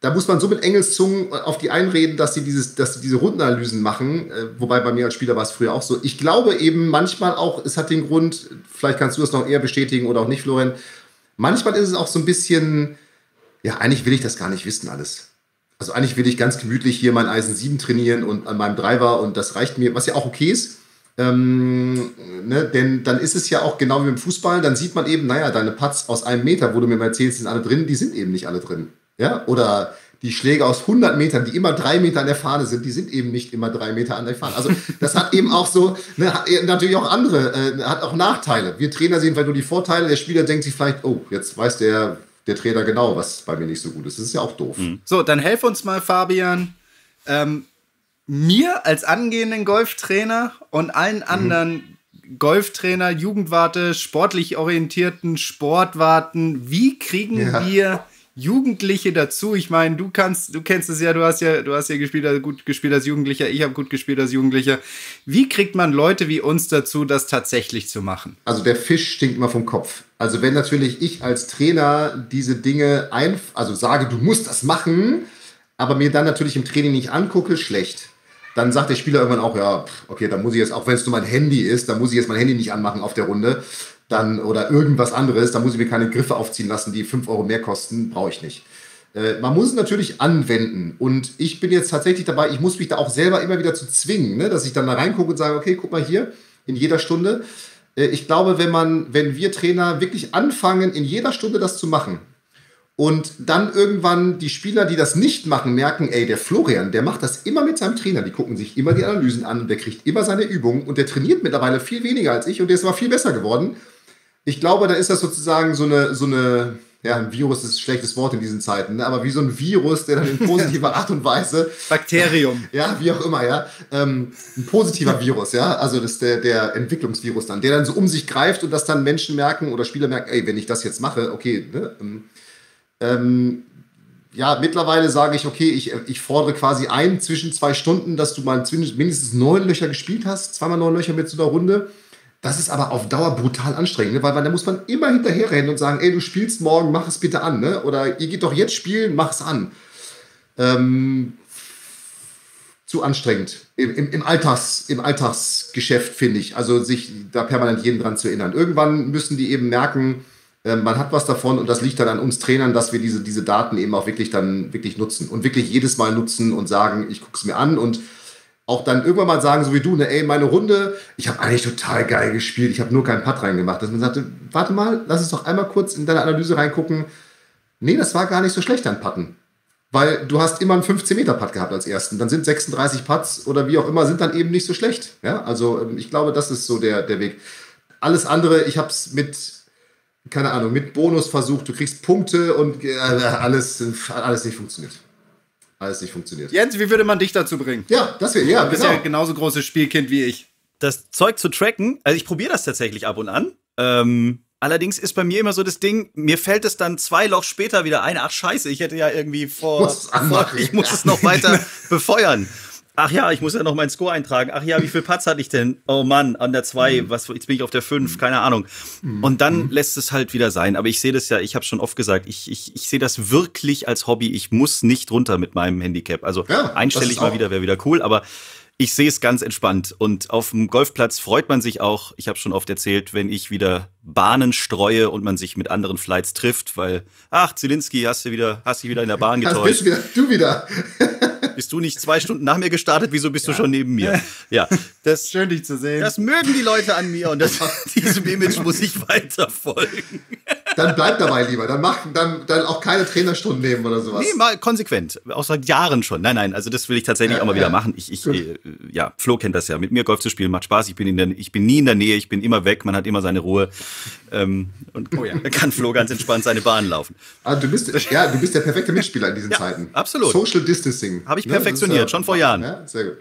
da muss man so mit Engelszungen auf die einreden, dass sie, dieses, dass sie diese Rundenanalysen machen. Äh, wobei bei mir als Spieler war es früher auch so. Ich glaube eben manchmal auch, es hat den Grund, vielleicht kannst du es noch eher bestätigen oder auch nicht, Florian. Manchmal ist es auch so ein bisschen, ja, eigentlich will ich das gar nicht wissen alles. Also eigentlich will ich ganz gemütlich hier mein Eisen 7 trainieren und an meinem Driver und das reicht mir, was ja auch okay ist. Ähm, ne, denn dann ist es ja auch genau wie im Fußball, dann sieht man eben, naja, deine Putts aus einem Meter, wo du mir mal erzählst, sind alle drin, die sind eben nicht alle drin. Ja, oder die Schläge aus 100 Metern, die immer drei Meter an der Fahne sind, die sind eben nicht immer drei Meter an der Fahne. Also das hat eben auch so, ne, hat natürlich auch andere, äh, hat auch Nachteile. Wir Trainer sehen vielleicht nur die Vorteile, der Spieler denkt sich vielleicht, oh, jetzt weiß der, der Trainer genau, was bei mir nicht so gut ist. Das ist ja auch doof. Mhm. So, dann helf uns mal, Fabian. Ähm, mir als angehenden Golftrainer und allen mhm. anderen mhm. Golftrainer, Jugendwarte, sportlich orientierten Sportwarten, wie kriegen ja. wir Jugendliche dazu. Ich meine, du kannst, du kennst es ja, du hast ja, du hast ja gespielt, also gut gespielt als Jugendlicher, ich habe gut gespielt als Jugendlicher. Wie kriegt man Leute wie uns dazu, das tatsächlich zu machen? Also der Fisch stinkt immer vom Kopf. Also wenn natürlich ich als Trainer diese Dinge ein, also sage, du musst das machen, aber mir dann natürlich im Training nicht angucke, schlecht. Dann sagt der Spieler irgendwann auch, ja, okay, dann muss ich jetzt, auch wenn es nur mein Handy ist, dann muss ich jetzt mein Handy nicht anmachen auf der Runde dann oder irgendwas anderes, da muss ich mir keine Griffe aufziehen lassen, die 5 Euro mehr kosten, brauche ich nicht. Äh, man muss es natürlich anwenden und ich bin jetzt tatsächlich dabei, ich muss mich da auch selber immer wieder zu zwingen, ne? dass ich dann da reingucke und sage, okay, guck mal hier, in jeder Stunde. Äh, ich glaube, wenn man, wenn wir Trainer wirklich anfangen, in jeder Stunde das zu machen, und dann irgendwann die Spieler, die das nicht machen, merken, ey, der Florian, der macht das immer mit seinem Trainer. Die gucken sich immer die Analysen an und der kriegt immer seine Übungen und der trainiert mittlerweile viel weniger als ich und der ist aber viel besser geworden ich glaube, da ist das sozusagen so eine, so eine, ja, ein Virus ist ein schlechtes Wort in diesen Zeiten, ne? aber wie so ein Virus, der dann in positiver Art und Weise. Bakterium. Ja, wie auch immer, ja. Ähm, ein positiver Virus, ja. Also das ist der, der Entwicklungsvirus dann, der dann so um sich greift und dass dann Menschen merken oder Spieler merken, ey, wenn ich das jetzt mache, okay, ne? Ähm, ja, mittlerweile sage ich, okay, ich, ich fordere quasi ein zwischen zwei Stunden, dass du mal mindestens neun Löcher gespielt hast, zweimal neun Löcher mit so einer Runde das ist aber auf Dauer brutal anstrengend, ne? weil, weil da muss man immer hinterherrennen und sagen, ey, du spielst morgen, mach es bitte an. Ne? Oder ihr geht doch jetzt spielen, mach es an. Ähm, zu anstrengend. Im, im, im, Alltags, Im Alltagsgeschäft, finde ich. Also sich da permanent jeden dran zu erinnern. Irgendwann müssen die eben merken, man hat was davon und das liegt dann an uns Trainern, dass wir diese, diese Daten eben auch wirklich dann wirklich nutzen. Und wirklich jedes Mal nutzen und sagen, ich gucke es mir an und auch dann irgendwann mal sagen, so wie du, ne, ey, meine Runde, ich habe eigentlich total geil gespielt, ich habe nur keinen Putt reingemacht. Dass man sagte, warte mal, lass uns doch einmal kurz in deine Analyse reingucken. Nee, das war gar nicht so schlecht, dein Putten. Weil du hast immer einen 15-Meter-Putt gehabt als ersten. Dann sind 36 Putts oder wie auch immer, sind dann eben nicht so schlecht. Ja, also ähm, ich glaube, das ist so der, der Weg. Alles andere, ich habe es mit, keine Ahnung, mit Bonus versucht, du kriegst Punkte und äh, alles, alles nicht funktioniert alles nicht funktioniert. Jens, wie würde man dich dazu bringen? Ja, das wäre, ja, Du bist genau. ja genauso großes Spielkind wie ich. Das Zeug zu tracken, also ich probiere das tatsächlich ab und an. Ähm, allerdings ist bei mir immer so das Ding, mir fällt es dann zwei Loch später wieder ein, ach scheiße, ich hätte ja irgendwie vor, vor ich muss es noch weiter befeuern. Ach ja, ich muss ja noch meinen Score eintragen. Ach ja, wie viel Putts hatte ich denn? Oh Mann, an der 2, mhm. was jetzt bin ich auf der 5, keine Ahnung. Mhm. Und dann mhm. lässt es halt wieder sein. Aber ich sehe das ja, ich habe schon oft gesagt, ich, ich, ich sehe das wirklich als Hobby. Ich muss nicht runter mit meinem Handicap. Also ja, einstellig mal wieder wäre wieder cool, aber ich sehe es ganz entspannt. Und auf dem Golfplatz freut man sich auch, ich habe schon oft erzählt, wenn ich wieder Bahnen streue und man sich mit anderen Flights trifft, weil, ach, Zielinski, hast du wieder, hast dich wieder in der Bahn getäuscht. Wieder, du wieder. Bist du nicht zwei Stunden nach mir gestartet? Wieso bist ja. du schon neben mir? Ja, das schön dich zu sehen. Das mögen die Leute an mir und das, diesem Image muss ich weiter folgen. Dann bleib dabei lieber. Dann mach dann, dann auch keine Trainerstunden nehmen oder sowas. Nee, mal konsequent. Auch seit Jahren schon. Nein, nein, also das will ich tatsächlich ja, auch mal wieder machen. Ich, ich, äh, ja, Flo kennt das ja. Mit mir Golf zu spielen macht Spaß. Ich bin, in der, ich bin nie in der Nähe, ich bin immer weg. Man hat immer seine Ruhe. Ähm, und oh ja. kann Flo ganz entspannt seine Bahn laufen. Also du bist, ja, du bist der perfekte Mitspieler in diesen ja, Zeiten. Absolut. Social Distancing. Habe ich perfektioniert, ja, schon vor Jahren. Ja, sehr gut.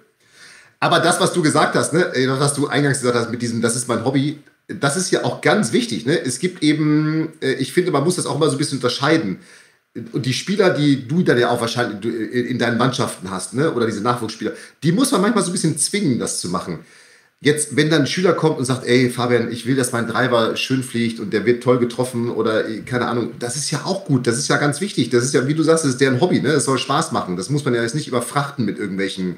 Aber das, was du gesagt hast, ne, was du eingangs gesagt hast mit diesem, das ist mein Hobby, das ist ja auch ganz wichtig. Ne? Es gibt eben, äh, ich finde, man muss das auch immer so ein bisschen unterscheiden. Und die Spieler, die du dann ja auch wahrscheinlich in deinen Mannschaften hast, ne? oder diese Nachwuchsspieler, die muss man manchmal so ein bisschen zwingen, das zu machen. Jetzt, wenn dann ein Schüler kommt und sagt, ey, Fabian, ich will, dass mein Driver schön fliegt und der wird toll getroffen oder äh, keine Ahnung, das ist ja auch gut, das ist ja ganz wichtig. Das ist ja, wie du sagst, das ist deren Hobby, ne? Das soll Spaß machen. Das muss man ja jetzt nicht überfrachten mit irgendwelchen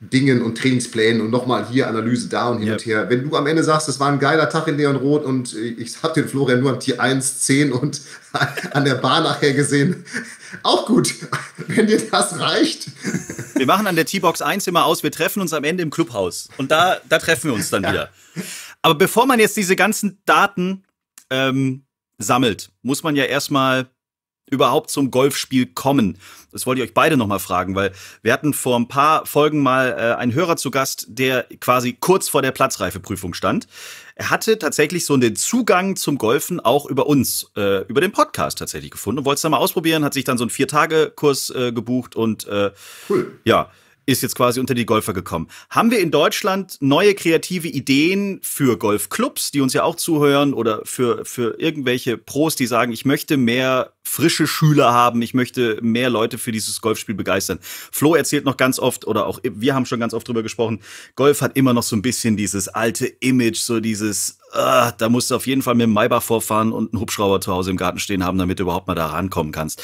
Dingen und Trainingsplänen und nochmal hier Analyse da und hin yep. und her. Wenn du am Ende sagst, das war ein geiler Tag in Leon Rot und ich habe den Florian nur am Tier 1, 10 und an der Bar nachher gesehen, auch gut, wenn dir das reicht. Wir machen an der T-Box 1 immer aus, wir treffen uns am Ende im Clubhaus und da, da treffen wir uns dann ja. wieder. Aber bevor man jetzt diese ganzen Daten ähm, sammelt, muss man ja erstmal überhaupt zum Golfspiel kommen? Das wollte ich euch beide nochmal fragen, weil wir hatten vor ein paar Folgen mal äh, einen Hörer zu Gast, der quasi kurz vor der Platzreifeprüfung stand. Er hatte tatsächlich so den Zugang zum Golfen auch über uns, äh, über den Podcast tatsächlich gefunden und wollte es dann mal ausprobieren, hat sich dann so einen Vier-Tage-Kurs äh, gebucht und äh, cool. ja, ist jetzt quasi unter die Golfer gekommen. Haben wir in Deutschland neue kreative Ideen für Golfclubs, die uns ja auch zuhören, oder für, für irgendwelche Pros, die sagen, ich möchte mehr frische Schüler haben, ich möchte mehr Leute für dieses Golfspiel begeistern. Flo erzählt noch ganz oft, oder auch wir haben schon ganz oft drüber gesprochen, Golf hat immer noch so ein bisschen dieses alte Image, so dieses, uh, da musst du auf jeden Fall mit dem Maybach vorfahren und einen Hubschrauber zu Hause im Garten stehen haben, damit du überhaupt mal da rankommen kannst.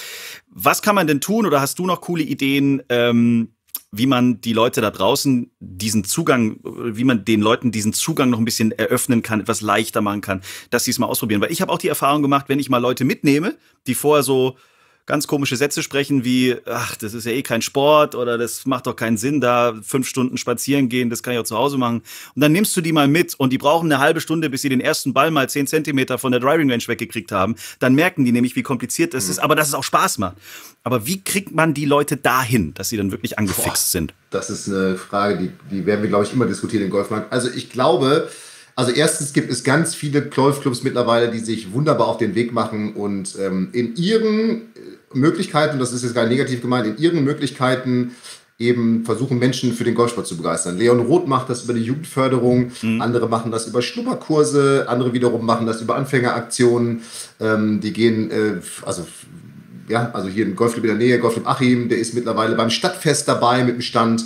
Was kann man denn tun, oder hast du noch coole Ideen, ähm, wie man die Leute da draußen diesen Zugang, wie man den Leuten diesen Zugang noch ein bisschen eröffnen kann, etwas leichter machen kann, dass sie es mal ausprobieren. Weil ich habe auch die Erfahrung gemacht, wenn ich mal Leute mitnehme, die vorher so ganz komische Sätze sprechen wie, ach, das ist ja eh kein Sport oder das macht doch keinen Sinn, da fünf Stunden spazieren gehen, das kann ich auch zu Hause machen. Und dann nimmst du die mal mit und die brauchen eine halbe Stunde, bis sie den ersten Ball mal zehn Zentimeter von der Driving Range weggekriegt haben. Dann merken die nämlich, wie kompliziert das mhm. ist, aber dass es auch Spaß macht. Aber wie kriegt man die Leute dahin, dass sie dann wirklich angefixt Boah, sind? Das ist eine Frage, die, die werden wir, glaube ich, immer diskutieren im Golfmarkt. Also ich glaube, also erstens gibt es ganz viele Golfclubs mittlerweile, die sich wunderbar auf den Weg machen und ähm, in ihren Möglichkeiten, das ist jetzt gar nicht negativ gemeint, in ihren Möglichkeiten eben versuchen, Menschen für den Golfsport zu begeistern. Leon Roth macht das über die Jugendförderung, mhm. andere machen das über Schnupperkurse, andere wiederum machen das über Anfängeraktionen. Ähm, die gehen, äh, also ja, also hier im Golfclub in der Nähe, Golfclub Achim, der ist mittlerweile beim Stadtfest dabei mit dem Stand.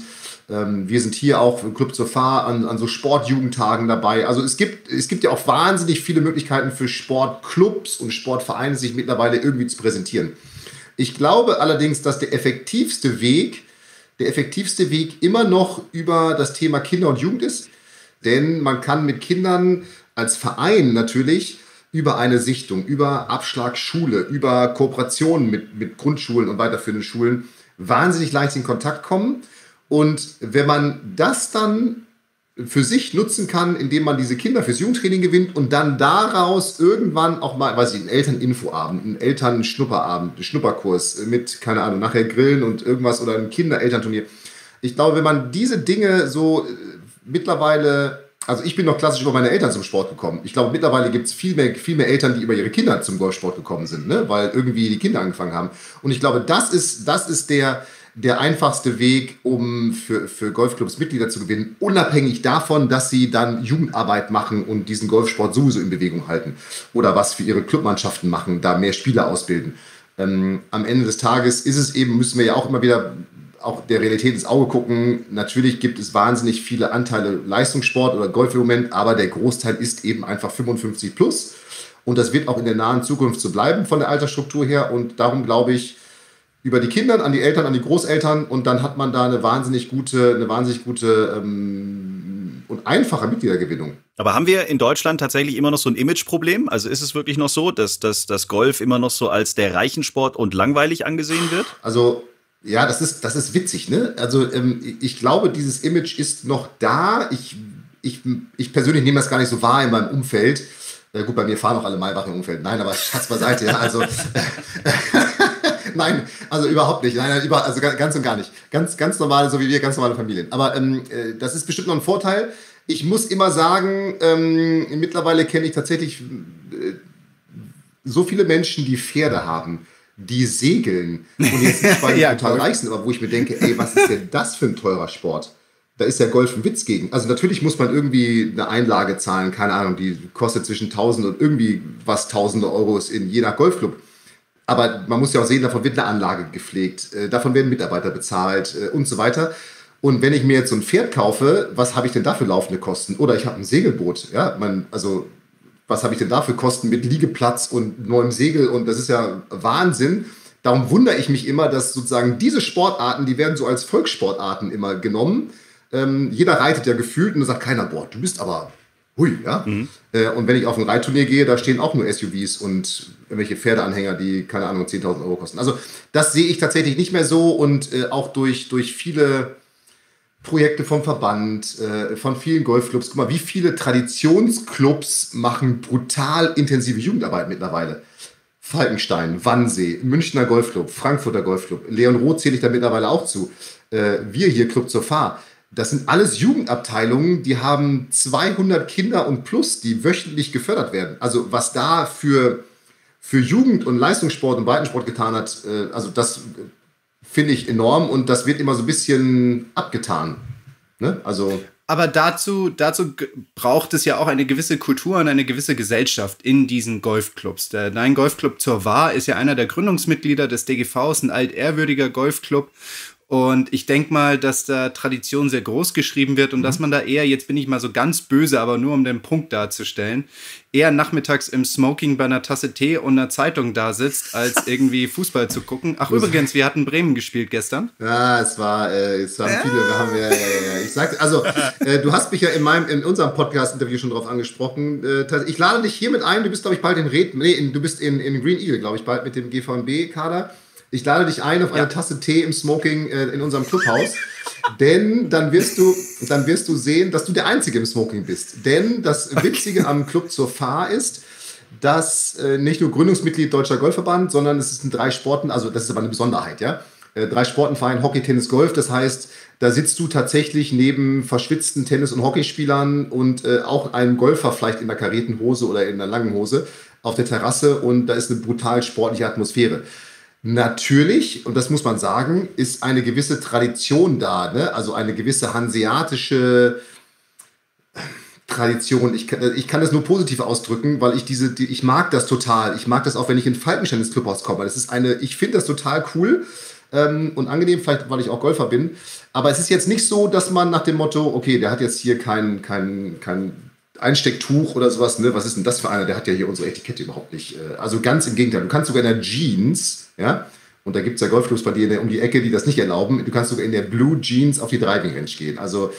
Ähm, wir sind hier auch im Club zur Fahr an, an so Sportjugendtagen dabei. Also es gibt, es gibt ja auch wahnsinnig viele Möglichkeiten für Sportclubs und Sportvereine, sich mittlerweile irgendwie zu präsentieren. Ich glaube allerdings, dass der effektivste Weg, der effektivste Weg immer noch über das Thema Kinder und Jugend ist. Denn man kann mit Kindern als Verein natürlich über eine Sichtung, über Abschlagsschule, über Kooperationen mit, mit Grundschulen und weiterführenden Schulen wahnsinnig leicht in Kontakt kommen. Und wenn man das dann für sich nutzen kann, indem man diese Kinder fürs Jugendtraining gewinnt und dann daraus irgendwann auch mal, weiß ich, einen Elterninfoabend, einen Elternschnupperabend, einen Schnupperkurs mit, keine Ahnung, nachher Grillen und irgendwas oder ein Kinder-Elternturnier. Ich glaube, wenn man diese Dinge so äh, mittlerweile, also ich bin noch klassisch über meine Eltern zum Sport gekommen. Ich glaube, mittlerweile gibt es viel mehr, viel mehr Eltern, die über ihre Kinder zum Golfsport gekommen sind, ne? weil irgendwie die Kinder angefangen haben. Und ich glaube, das ist, das ist der, der einfachste Weg, um für, für Golfclubs Mitglieder zu gewinnen, unabhängig davon, dass sie dann Jugendarbeit machen und diesen Golfsport sowieso in Bewegung halten oder was für ihre Clubmannschaften machen, da mehr Spieler ausbilden. Ähm, am Ende des Tages ist es eben, müssen wir ja auch immer wieder auch der Realität ins Auge gucken. Natürlich gibt es wahnsinnig viele Anteile Leistungssport oder Golf im Moment, aber der Großteil ist eben einfach 55 plus. Und das wird auch in der nahen Zukunft so bleiben von der Altersstruktur her. Und darum glaube ich, über die Kinder an die Eltern, an die Großeltern und dann hat man da eine wahnsinnig gute, eine wahnsinnig gute ähm, und einfache Mitgliedergewinnung. Aber haben wir in Deutschland tatsächlich immer noch so ein Imageproblem? Also ist es wirklich noch so, dass, dass das Golf immer noch so als der Reichensport und langweilig angesehen wird? Also ja, das ist, das ist witzig, ne? Also ähm, ich glaube, dieses Image ist noch da. Ich, ich, ich persönlich nehme das gar nicht so wahr in meinem Umfeld. Äh, gut, bei mir fahren auch alle Maybach im Umfeld. Nein, aber Schatz beiseite, ja. Also nein, also überhaupt nicht. Nein, nein, über, also ganz und gar nicht. Ganz, ganz normale, so wie wir, ganz normale Familien. Aber ähm, äh, das ist bestimmt noch ein Vorteil. Ich muss immer sagen, ähm, mittlerweile kenne ich tatsächlich äh, so viele Menschen, die Pferde haben die segeln und jetzt nicht, weil die ja, total reich sind, aber wo ich mir denke, ey, was ist denn das für ein teurer Sport? Da ist ja Golf ein Witz gegen. Also natürlich muss man irgendwie eine Einlage zahlen, keine Ahnung, die kostet zwischen 1000 und irgendwie was tausende Euros in je nach Golfclub. Aber man muss ja auch sehen, davon wird eine Anlage gepflegt, äh, davon werden Mitarbeiter bezahlt äh, und so weiter. Und wenn ich mir jetzt so ein Pferd kaufe, was habe ich denn dafür laufende Kosten? Oder ich habe ein Segelboot, ja, man, also was habe ich denn da für Kosten mit Liegeplatz und neuem Segel und das ist ja Wahnsinn. Darum wundere ich mich immer, dass sozusagen diese Sportarten, die werden so als Volkssportarten immer genommen. Ähm, jeder reitet ja gefühlt und da sagt keiner, boah, du bist aber hui, ja. Mhm. Äh, und wenn ich auf ein Reitturnier gehe, da stehen auch nur SUVs und irgendwelche Pferdeanhänger, die, keine Ahnung, 10.000 Euro kosten. Also das sehe ich tatsächlich nicht mehr so und äh, auch durch, durch viele Projekte vom Verband, äh, von vielen Golfclubs. Guck mal, wie viele Traditionsclubs machen brutal intensive Jugendarbeit mittlerweile. Falkenstein, Wannsee, Münchner Golfclub, Frankfurter Golfclub, Leon Roth zähle ich da mittlerweile auch zu. Wir hier, Club zur Fahr. Das sind alles Jugendabteilungen, die haben 200 Kinder und plus, die wöchentlich gefördert werden. Also was da für, für Jugend und Leistungssport und Breitensport getan hat, äh, also das finde ich enorm und das wird immer so ein bisschen abgetan. Ne? Also aber dazu, dazu braucht es ja auch eine gewisse Kultur und eine gewisse Gesellschaft in diesen Golfclubs. Der Nein Golfclub zur Wahr ist ja einer der Gründungsmitglieder des DGVs, ein altehrwürdiger Golfclub. Und ich denke mal, dass da Tradition sehr groß geschrieben wird und mhm. dass man da eher, jetzt bin ich mal so ganz böse, aber nur um den Punkt darzustellen, eher nachmittags im Smoking bei einer Tasse Tee und einer Zeitung da sitzt, als irgendwie Fußball zu gucken. Ach übrigens, wir hatten Bremen gespielt gestern. Ja, es war, äh, es waren viele, wir haben ja, ja, ja, ich sagte, also äh, du hast mich ja in meinem, in unserem Podcast-Interview schon drauf angesprochen. Äh, ich lade dich hiermit ein, du bist, glaube ich, bald in Red, nee, in, du bist in, in Green Eagle, glaube ich, bald mit dem GVB-Kader. Ich lade dich ein auf eine ja. Tasse Tee im Smoking äh, in unserem Clubhaus. denn dann wirst, du, dann wirst du sehen, dass du der Einzige im Smoking bist. Denn das Witzige am Club zur Fahr ist, dass äh, nicht nur Gründungsmitglied Deutscher Golfverband, sondern es sind drei Sporten, also das ist aber eine Besonderheit, ja. Äh, drei Sportenverein, Hockey, Tennis, Golf. Das heißt, da sitzt du tatsächlich neben verschwitzten Tennis- und Hockeyspielern und äh, auch einem Golfer vielleicht in der karierten Hose oder in der langen Hose auf der Terrasse und da ist eine brutal sportliche Atmosphäre. Natürlich, und das muss man sagen, ist eine gewisse Tradition da, ne? also eine gewisse hanseatische Tradition. Ich kann, ich kann das nur positiv ausdrücken, weil ich diese, die, ich mag das total. Ich mag das auch, wenn ich in Falkenstein ins Clubhaus komme. Das ist eine, ich finde das total cool ähm, und angenehm, vielleicht weil ich auch Golfer bin. Aber es ist jetzt nicht so, dass man nach dem Motto, okay, der hat jetzt hier kein, kein, kein Einstecktuch oder sowas, ne? Was ist denn das für einer? Der hat ja hier unsere Etikette überhaupt nicht. Äh, also ganz im Gegenteil. Du kannst sogar in der Jeans, ja, und da gibt es ja Golfclubs bei dir um die Ecke, die das nicht erlauben. Du kannst sogar in der Blue Jeans auf die Driving Range gehen. Also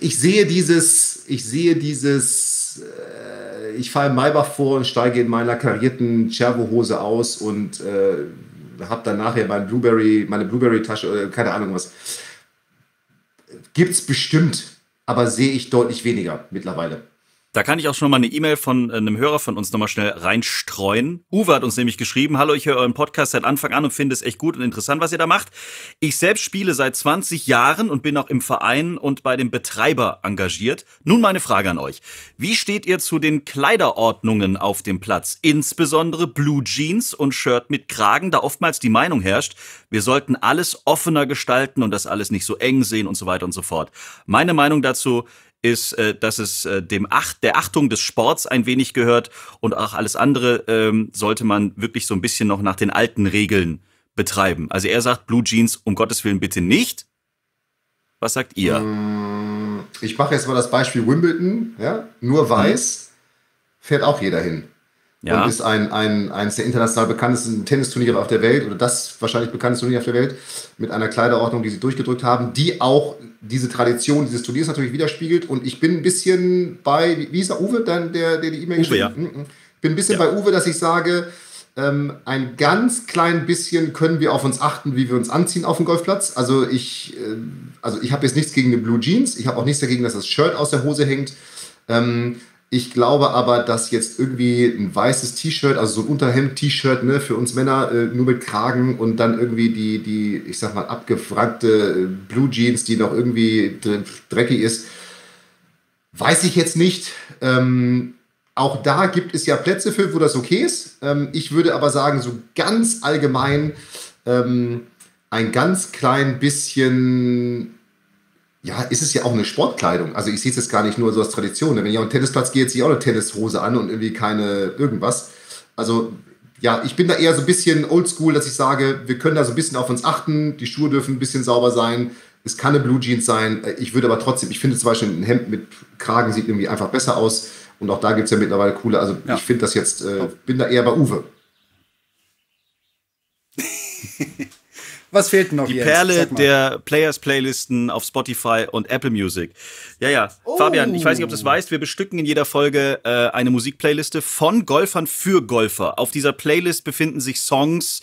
ich sehe dieses, ich sehe dieses, äh, ich fahre Maybach vor und steige in meiner karierten Chervo-Hose aus und äh, habe dann nachher mein Blueberry, meine Blueberry-Tasche oder keine Ahnung was. Gibt es bestimmt, aber sehe ich deutlich weniger mittlerweile. Da kann ich auch schon mal eine E-Mail von äh, einem Hörer von uns nochmal schnell reinstreuen. Uwe hat uns nämlich geschrieben, hallo, ich höre euren Podcast seit Anfang an und finde es echt gut und interessant, was ihr da macht. Ich selbst spiele seit 20 Jahren und bin auch im Verein und bei dem Betreiber engagiert. Nun meine Frage an euch. Wie steht ihr zu den Kleiderordnungen auf dem Platz? Insbesondere Blue Jeans und Shirt mit Kragen, da oftmals die Meinung herrscht, wir sollten alles offener gestalten und das alles nicht so eng sehen und so weiter und so fort. Meine Meinung dazu ist, äh, dass es äh, dem Acht, der Achtung des Sports ein wenig gehört und auch alles andere ähm, sollte man wirklich so ein bisschen noch nach den alten Regeln betreiben. Also er sagt Blue Jeans um Gottes Willen bitte nicht. Was sagt ihr? Mm, ich mache jetzt mal das Beispiel Wimbledon, ja, nur weiß, fährt auch jeder hin ja. und ist ein, ein, eines der international bekanntesten Tennisturniere auf der Welt oder das wahrscheinlich bekannteste Turnier auf der Welt mit einer Kleiderordnung, die sie durchgedrückt haben, die auch diese Tradition dieses Turniers natürlich widerspiegelt. Und ich bin ein bisschen bei, wie ist der Uwe, dann, der, der die E-Mail geschrieben hat? Ja. Mhm, mhm. bin ein bisschen ja. bei Uwe, dass ich sage, Ähm, ein ganz klein bisschen können wir auf uns achten, wie wir uns anziehen auf dem Golfplatz. Also ich, äh, also ich habe jetzt nichts gegen die Blue Jeans. Ich habe auch nichts dagegen, dass das Shirt aus der Hose hängt. Ähm, ich glaube aber, dass jetzt irgendwie ein weißes T-Shirt, also so ein Unterhemd-T-Shirt ne, für uns Männer, äh, nur mit Kragen und dann irgendwie die, die ich sag mal, abgefragte äh, Blue Jeans, die noch irgendwie dreckig ist, weiß ich jetzt nicht. Ähm, auch da gibt es ja Plätze für, wo das okay ist. Ähm, ich würde aber sagen, so ganz allgemein ähm, ein ganz klein bisschen, ja, ist es ja auch eine Sportkleidung. Also ich sehe es jetzt gar nicht nur so als Tradition. Wenn ich auf den Tennisplatz gehe, ziehe ich auch eine Tennishose an und irgendwie keine irgendwas. Also ja, ich bin da eher so ein bisschen oldschool, dass ich sage, wir können da so ein bisschen auf uns achten. Die Schuhe dürfen ein bisschen sauber sein. Es kann eine Blue Jeans sein. Ich würde aber trotzdem, ich finde zum Beispiel ein Hemd mit Kragen sieht irgendwie einfach besser aus. Und auch da gibt es ja mittlerweile coole, also ja. ich finde das jetzt, äh, bin da eher bei Uwe. Was fehlt noch Die Perle der Players-Playlisten auf Spotify und Apple Music. Ja, ja. Oh. Fabian, ich weiß nicht, ob du das weißt, wir bestücken in jeder Folge äh, eine Musikplayliste von Golfern für Golfer. Auf dieser Playlist befinden sich Songs,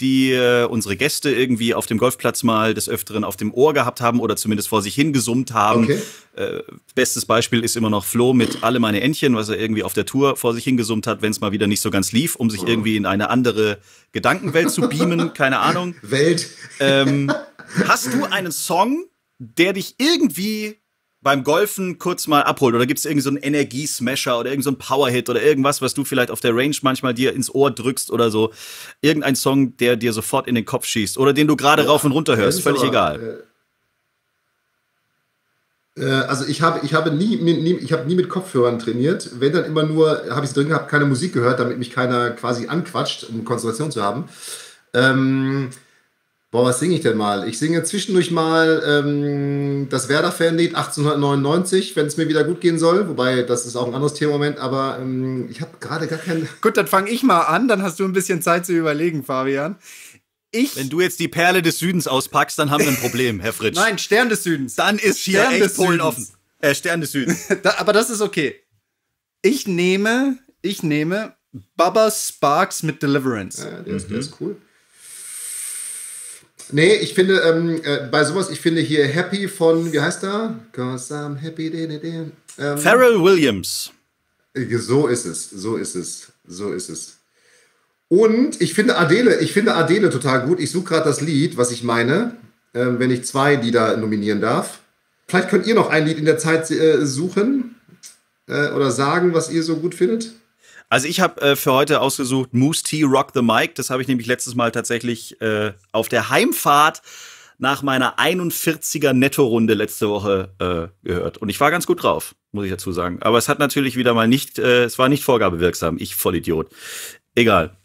die äh, unsere Gäste irgendwie auf dem Golfplatz mal des Öfteren auf dem Ohr gehabt haben oder zumindest vor sich hingesummt haben. Okay. Äh, bestes Beispiel ist immer noch Flo mit Alle meine Entchen, was er irgendwie auf der Tour vor sich hingesummt hat, wenn es mal wieder nicht so ganz lief, um sich irgendwie in eine andere Gedankenwelt zu beamen, keine Ahnung. Welt. Ähm, hast du einen Song, der dich irgendwie beim Golfen kurz mal abholt? Oder gibt es irgendwie so einen Energiesmasher oder irgendeinen so Powerhit oder irgendwas, was du vielleicht auf der Range manchmal dir ins Ohr drückst oder so? Irgendein Song, der dir sofort in den Kopf schießt oder den du gerade rauf und runter hörst, völlig aber, egal. Äh, äh, also ich habe, ich habe nie, nie, ich habe nie mit Kopfhörern trainiert. Wenn dann immer nur, habe ich es drin gehabt, keine Musik gehört, damit mich keiner quasi anquatscht, um Konzentration zu haben. Ähm, Boah, was singe ich denn mal? Ich singe zwischendurch mal ähm, das Werder-Fanlied 1899, wenn es mir wieder gut gehen soll. Wobei, das ist auch ein anderes Thema im Moment, aber ähm, ich habe gerade gar keinen. Gut, dann fange ich mal an, dann hast du ein bisschen Zeit zu überlegen, Fabian. Ich Wenn du jetzt die Perle des Südens auspackst, dann haben wir ein Problem, Herr Fritsch. Nein, Stern des Südens. Dann ist hier Stern echt Polen offen. Äh, Stern des Südens. da, aber das ist okay. Ich nehme, ich nehme Baba Sparks mit Deliverance. Ja, der, ist, mhm. der ist cool. Nee, ich finde, ähm, äh, bei sowas, ich finde hier Happy von, wie heißt er? Cause I'm happy. Ähm, Pharrell Williams. Äh, so ist es, so ist es, so ist es. Und ich finde Adele, ich finde Adele total gut. Ich suche gerade das Lied, was ich meine, äh, wenn ich zwei Lieder nominieren darf. Vielleicht könnt ihr noch ein Lied in der Zeit äh, suchen äh, oder sagen, was ihr so gut findet. Also ich habe äh, für heute ausgesucht Moose T Rock the Mic. Das habe ich nämlich letztes Mal tatsächlich äh, auf der Heimfahrt nach meiner 41er Netto-Runde letzte Woche äh, gehört. Und ich war ganz gut drauf, muss ich dazu sagen. Aber es hat natürlich wieder mal nicht, äh, es war nicht vorgabewirksam. Ich Vollidiot. Egal.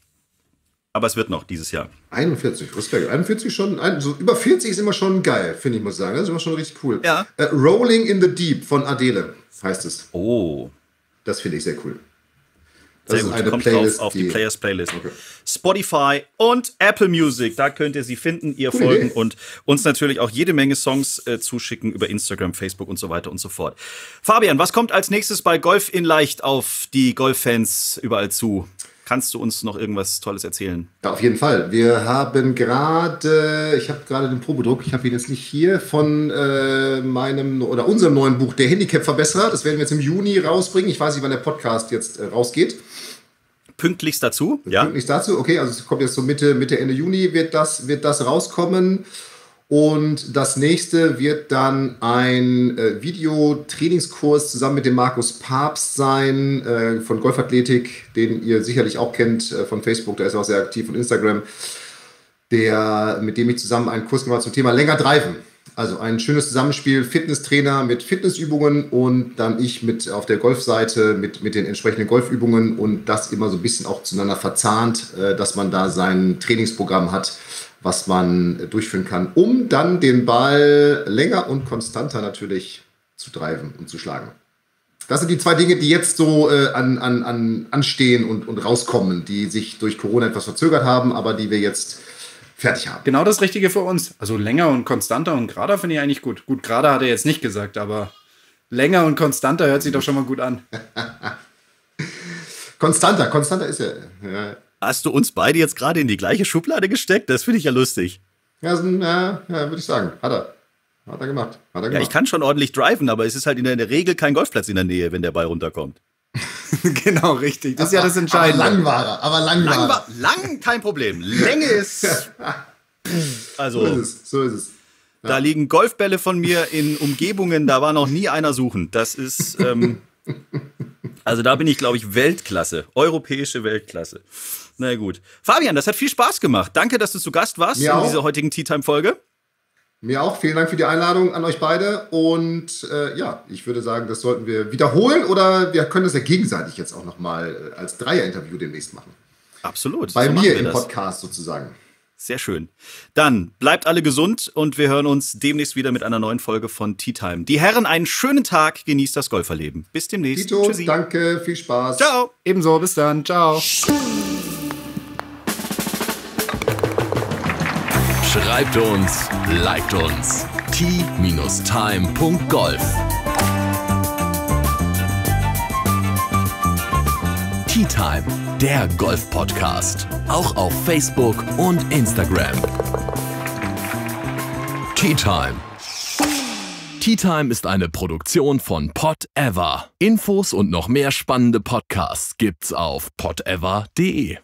Aber es wird noch dieses Jahr. 41, Respekt. 41 schon, ein, so über 40 ist immer schon geil, finde ich, muss sagen. Das ist immer schon richtig cool. Ja. Äh, Rolling in the Deep von Adele heißt es. Oh. Das finde ich sehr cool. Das Sehr gut, kommt Playlist, drauf auf die, die Players Playlist. Okay. Spotify und Apple Music, da könnt ihr sie finden, ihr Coole folgen Idee. und uns natürlich auch jede Menge Songs äh, zuschicken über Instagram, Facebook und so weiter und so fort. Fabian, was kommt als nächstes bei Golf in Leicht auf die Golffans überall zu? Kannst du uns noch irgendwas Tolles erzählen? Ja, auf jeden Fall. Wir haben gerade, ich habe gerade den Probedruck, ich habe ihn jetzt nicht hier, von äh, meinem oder unserem neuen Buch, Der Handicap-Verbesserer. Das werden wir jetzt im Juni rausbringen. Ich weiß nicht, wann der Podcast jetzt äh, rausgeht pünktlichst dazu. Ja. Pünktlichst dazu, okay, also es kommt jetzt so Mitte, Mitte, Ende Juni wird das, wird das rauskommen. Und das nächste wird dann ein äh, Videotrainingskurs zusammen mit dem Markus Papst sein äh, von Golfathletik, den ihr sicherlich auch kennt äh, von Facebook, der ist auch sehr aktiv und Instagram, der, mit dem ich zusammen einen Kurs gemacht habe zum Thema länger driven. Also ein schönes Zusammenspiel, Fitnesstrainer mit Fitnessübungen und dann ich mit auf der Golfseite mit, mit den entsprechenden Golfübungen und das immer so ein bisschen auch zueinander verzahnt, äh, dass man da sein Trainingsprogramm hat, was man durchführen kann, um dann den Ball länger und konstanter natürlich zu treiben und zu schlagen. Das sind die zwei Dinge, die jetzt so äh, an, an, an, anstehen und, und rauskommen, die sich durch Corona etwas verzögert haben, aber die wir jetzt fertig haben. Genau das Richtige für uns. Also länger und konstanter und gerader finde ich eigentlich gut. Gut, gerader hat er jetzt nicht gesagt, aber länger und konstanter hört sich doch schon mal gut an. konstanter, konstanter ist er. Ja. Hast du uns beide jetzt gerade in die gleiche Schublade gesteckt? Das finde ich ja lustig. Ja, so, ja, ja würde ich sagen. Hat er. Hat er gemacht. Hat er gemacht. Ja, ich kann schon ordentlich driven, aber es ist halt in der Regel kein Golfplatz in der Nähe, wenn der Ball runterkommt. genau, richtig. Das ist ja das Entscheidende. Aber lang war er. Aber lang, lang war. Lang, kein Problem. Länge ist. Also. So ist es. So ist es. Ja. Da liegen Golfbälle von mir in Umgebungen, da war noch nie einer suchen. Das ist. Ähm, also da bin ich, glaube ich, Weltklasse. Europäische Weltklasse. Na gut. Fabian, das hat viel Spaß gemacht. Danke, dass du zu Gast warst Mir in dieser heutigen Tea Time Folge. Mir auch. Vielen Dank für die Einladung an euch beide. Und äh, ja, ich würde sagen, das sollten wir wiederholen oder wir können das ja gegenseitig jetzt auch nochmal äh, als Dreier-Interview demnächst machen. Absolut. Bei so mir im Podcast sozusagen. Sehr schön. Dann bleibt alle gesund und wir hören uns demnächst wieder mit einer neuen Folge von Tea Time. Die Herren, einen schönen Tag, genießt das Golferleben. Bis demnächst. Tito, Tschüssi. danke, viel Spaß. Ciao. Ebenso, bis dann. Ciao. Schreibt uns, liked uns. t-time.golf Tea Time, der Golf-Podcast. Auch auf Facebook und Instagram. Tea Time. Tea Time ist eine Produktion von Pot Ever. Infos und noch mehr spannende Podcasts gibt's auf potever.de.